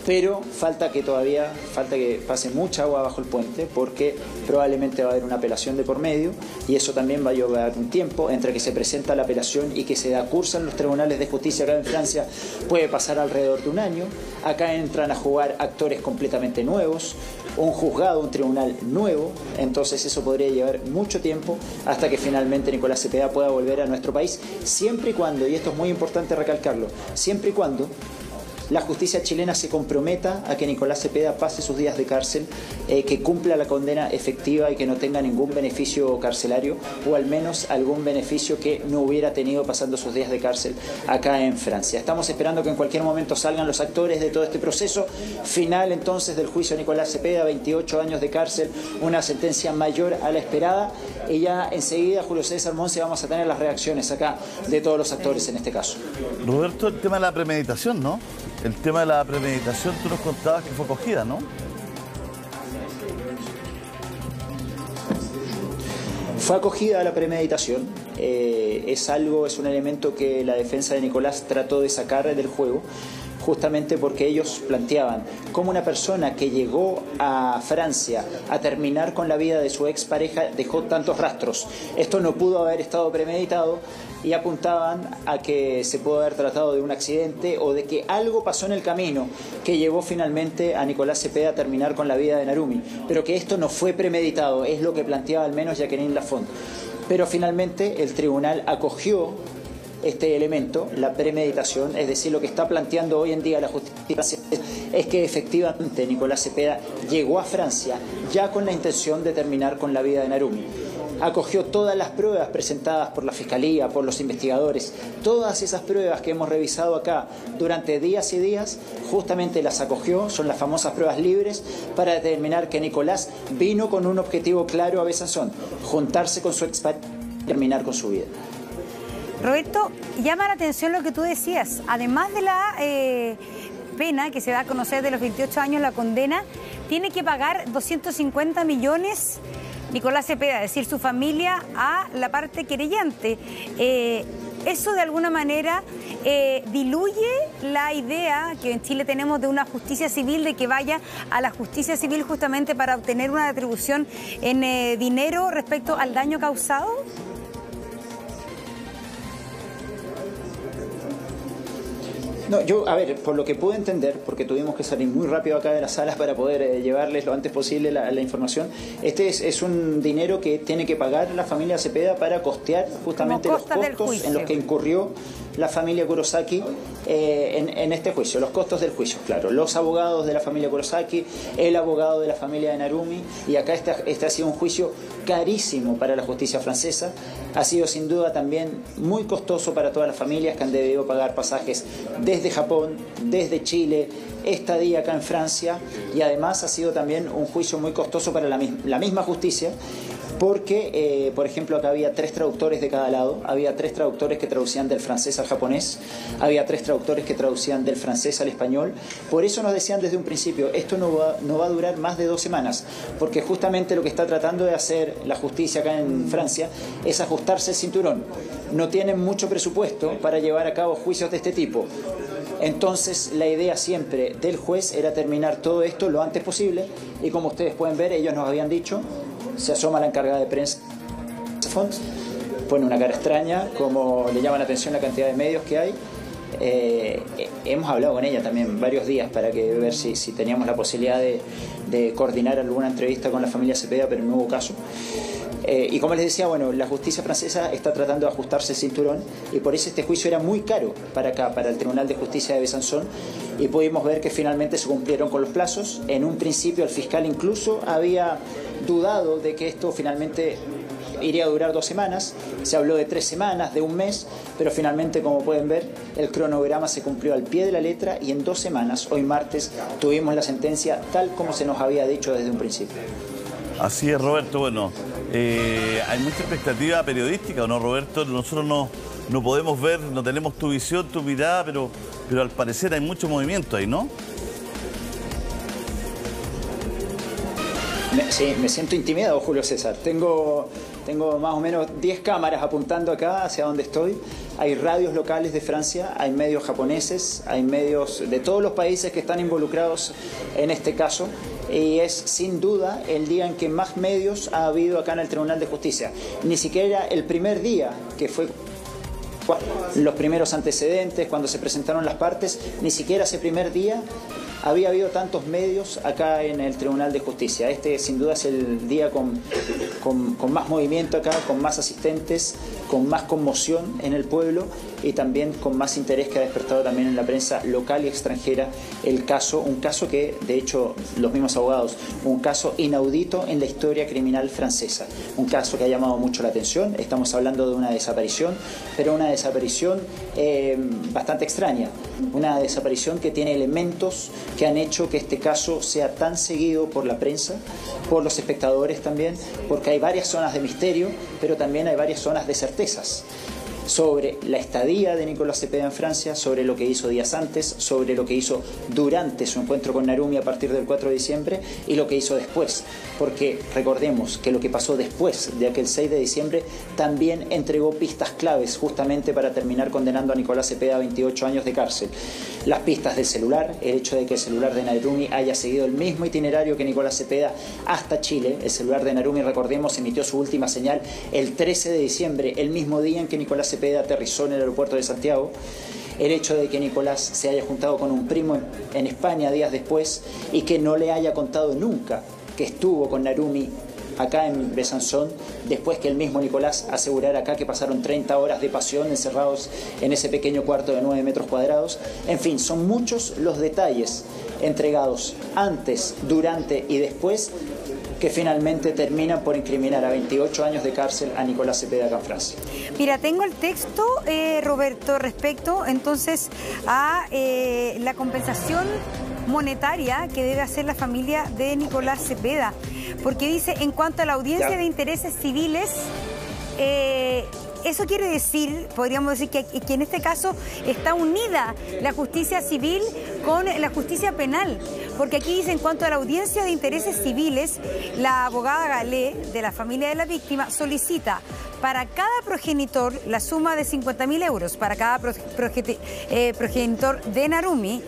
Pero falta que todavía, falta que pase mucha agua bajo el puente porque probablemente va a haber una apelación de por medio y eso también va a llevar un tiempo entre que se presenta la apelación y que se da curso en los tribunales de justicia acá en Francia puede pasar alrededor de un año. Acá entran a jugar actores completamente nuevos, un juzgado, un tribunal nuevo, entonces eso podría llevar mucho tiempo hasta que finalmente Nicolás Cepeda pueda volver a nuestro país, siempre y cuando, y esto es muy importante recalcarlo, siempre y cuando la justicia chilena se comprometa a que Nicolás Cepeda pase sus días de cárcel, eh, que cumpla la condena efectiva y que no tenga ningún beneficio carcelario o al menos algún beneficio que no hubiera tenido pasando sus días de cárcel acá en Francia. Estamos esperando que en cualquier momento salgan los actores de todo este proceso final entonces del juicio de Nicolás Cepeda, 28 años de cárcel, una sentencia mayor a la esperada y ya enseguida Julio César Monse vamos a tener las reacciones acá de todos los actores en este caso. Roberto, el tema de la premeditación, ¿no? El tema de la premeditación, tú nos contabas que fue acogida, ¿no? Fue acogida la premeditación. Eh, es algo, es un elemento que la defensa de Nicolás trató de sacar del juego justamente porque ellos planteaban cómo una persona que llegó a Francia a terminar con la vida de su expareja dejó tantos rastros. Esto no pudo haber estado premeditado y apuntaban a que se pudo haber tratado de un accidente o de que algo pasó en el camino que llevó finalmente a Nicolás Cepeda a terminar con la vida de Narumi, pero que esto no fue premeditado, es lo que planteaba al menos Jacqueline Lafont. Pero finalmente el tribunal acogió este elemento, la premeditación, es decir, lo que está planteando hoy en día la justicia es que efectivamente Nicolás Cepeda llegó a Francia ya con la intención de terminar con la vida de Narumi acogió todas las pruebas presentadas por la Fiscalía, por los investigadores, todas esas pruebas que hemos revisado acá durante días y días, justamente las acogió, son las famosas pruebas libres, para determinar que Nicolás vino con un objetivo claro a Besanzón, juntarse con su expareja y terminar con su vida. Roberto, llama la atención lo que tú decías, además de la... Eh, pena que se da a conocer de los 28 años, la condena, tiene que pagar 250 millones Nicolás Cepeda, es decir, su familia a la parte querellante. Eh, eso de alguna manera eh, diluye la idea que en Chile tenemos de una justicia civil, de que vaya a la justicia civil justamente para obtener una atribución en eh, dinero respecto al daño causado. No, yo, a ver, por lo que pude entender, porque tuvimos que salir muy rápido acá de las salas para poder eh, llevarles lo antes posible la, información, este es, un dinero que tiene que pagar la familia Cepeda para costear justamente los costos en los que incurrió la familia Kurosaki eh, en, este juicio, los costos del juicio, claro, los abogados de la familia Kurosaki, el abogado de la familia de Narumi, y acá este, este ha sido un juicio carísimo para la justicia francesa, ha sido sin duda también muy costoso para todas las familias que han debido pagar pasajes desde Japón, desde Chile, estadía acá en Francia, y además ha sido también un juicio muy costoso para la, la misma justicia porque, eh, por ejemplo, acá había tres traductores de cada lado, había tres traductores que traducían del francés al japonés, había tres traductores que traducían del francés al español, por eso nos decían desde un principio, esto no va, no va a durar más de dos semanas, porque justamente lo que está tratando de hacer la justicia acá en Francia es ajustarse el cinturón. No tienen mucho presupuesto para llevar a cabo juicios de este tipo. Entonces la idea siempre del juez era terminar todo esto lo antes posible. Y como ustedes pueden ver, ellos nos habían dicho, se asoma la encargada de prensa, pone una cara extraña, como le llama la atención la cantidad de medios que hay. Eh, hemos hablado con ella también varios días para que ver si, teníamos la posibilidad de, de, coordinar alguna entrevista con la familia Cepeda, pero no hubo caso. Eh, y como les decía, bueno, la justicia francesa está tratando de ajustarse el cinturón y por eso este juicio era muy caro para acá, para el Tribunal de Justicia de Besanzón y pudimos ver que finalmente se cumplieron con los plazos. En un principio el fiscal incluso había dudado de que esto finalmente iría a durar dos semanas, se habló de tres semanas, de un mes, pero finalmente, como pueden ver, el cronograma se cumplió al pie de la letra y en dos semanas, hoy martes, tuvimos la sentencia tal como se nos había dicho desde un principio. Así es, Roberto. Bueno, eh, hay mucha expectativa periodística, no, Roberto? Nosotros no, no podemos ver, no tenemos tu visión, tu mirada, pero, pero al parecer hay mucho movimiento ahí, ¿no? Sí, me siento intimidado, Julio César. Tengo, tengo más o menos 10 cámaras apuntando acá hacia donde estoy hay radios locales de Francia, hay medios japoneses, hay medios de todos los países que están involucrados en este caso y es sin duda el día en que más medios ha habido acá en el Tribunal de Justicia. Ni siquiera el primer día que fue los primeros antecedentes, cuando se presentaron las partes, ni siquiera ese primer día había habido tantos medios acá en el Tribunal de Justicia. Este sin duda es el día con, con, más movimiento acá, con más asistentes, con más conmoción en el pueblo y también con más interés que ha despertado también en la prensa local y extranjera el caso, un caso que de hecho los mismos abogados, un caso inaudito en la historia criminal francesa, un caso que ha llamado mucho la atención, estamos hablando de una desaparición, pero una desaparición eh, bastante extraña, una desaparición que tiene elementos que han hecho que este caso sea tan seguido por la prensa, por los espectadores también, porque hay varias zonas de misterio, pero también hay varias zonas de certezas sobre la estadía de Nicolás Cepeda en Francia, sobre lo que hizo días antes, sobre lo que hizo durante su encuentro con Narumi a partir del 4 de diciembre y lo que hizo después. Porque recordemos que lo que pasó después de aquel 6 de diciembre también entregó pistas claves justamente para terminar condenando a Nicolás Cepeda a 28 años de cárcel. Las pistas del celular, el hecho de que el celular de Narumi haya seguido el mismo itinerario que Nicolás Cepeda hasta Chile. El celular de Narumi, recordemos, emitió su última señal el 13 de diciembre, el mismo día en que Nicolás Aterrizó en el aeropuerto de Santiago, el hecho de que Nicolás se haya juntado con un primo en España días después y que no le haya contado nunca que estuvo con Narumi acá en Besanzón, después que el mismo Nicolás asegurara acá que pasaron 30 horas de pasión encerrados en ese pequeño cuarto de 9 metros cuadrados. En fin, son muchos los detalles entregados antes, durante y después que finalmente terminan por incriminar a 28 años de cárcel a Nicolás Cepeda Canfrás. Mira, tengo el texto, eh, Roberto, respecto entonces a eh, la compensación monetaria que debe hacer la familia de Nicolás Cepeda, porque dice, en cuanto a la audiencia de intereses civiles, eh, eso quiere decir, podríamos decir que, en este caso está unida la justicia civil con la justicia penal, porque aquí dice en cuanto a la audiencia de intereses civiles, la abogada Galé de la familia de la víctima solicita para cada progenitor la suma de 50 mil euros, para cada eh, progenitor de Narumi,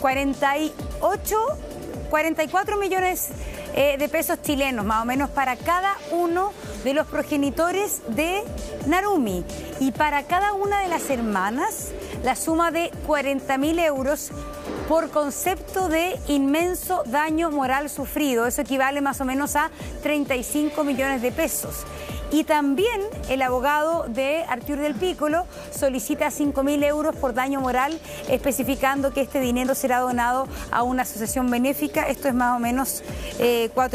48, eh, 44 millones eh, de pesos chilenos, más o menos, para cada uno de los progenitores de Narumi. Y para cada una de las hermanas, la suma de 40 mil euros por concepto de inmenso daño moral sufrido. Eso equivale más o menos a 35 millones de pesos. Y también el abogado de Artur del Pícolo solicita 5 mil euros por daño moral, especificando que este dinero será donado a una asociación benéfica. Esto es más o menos eh, 4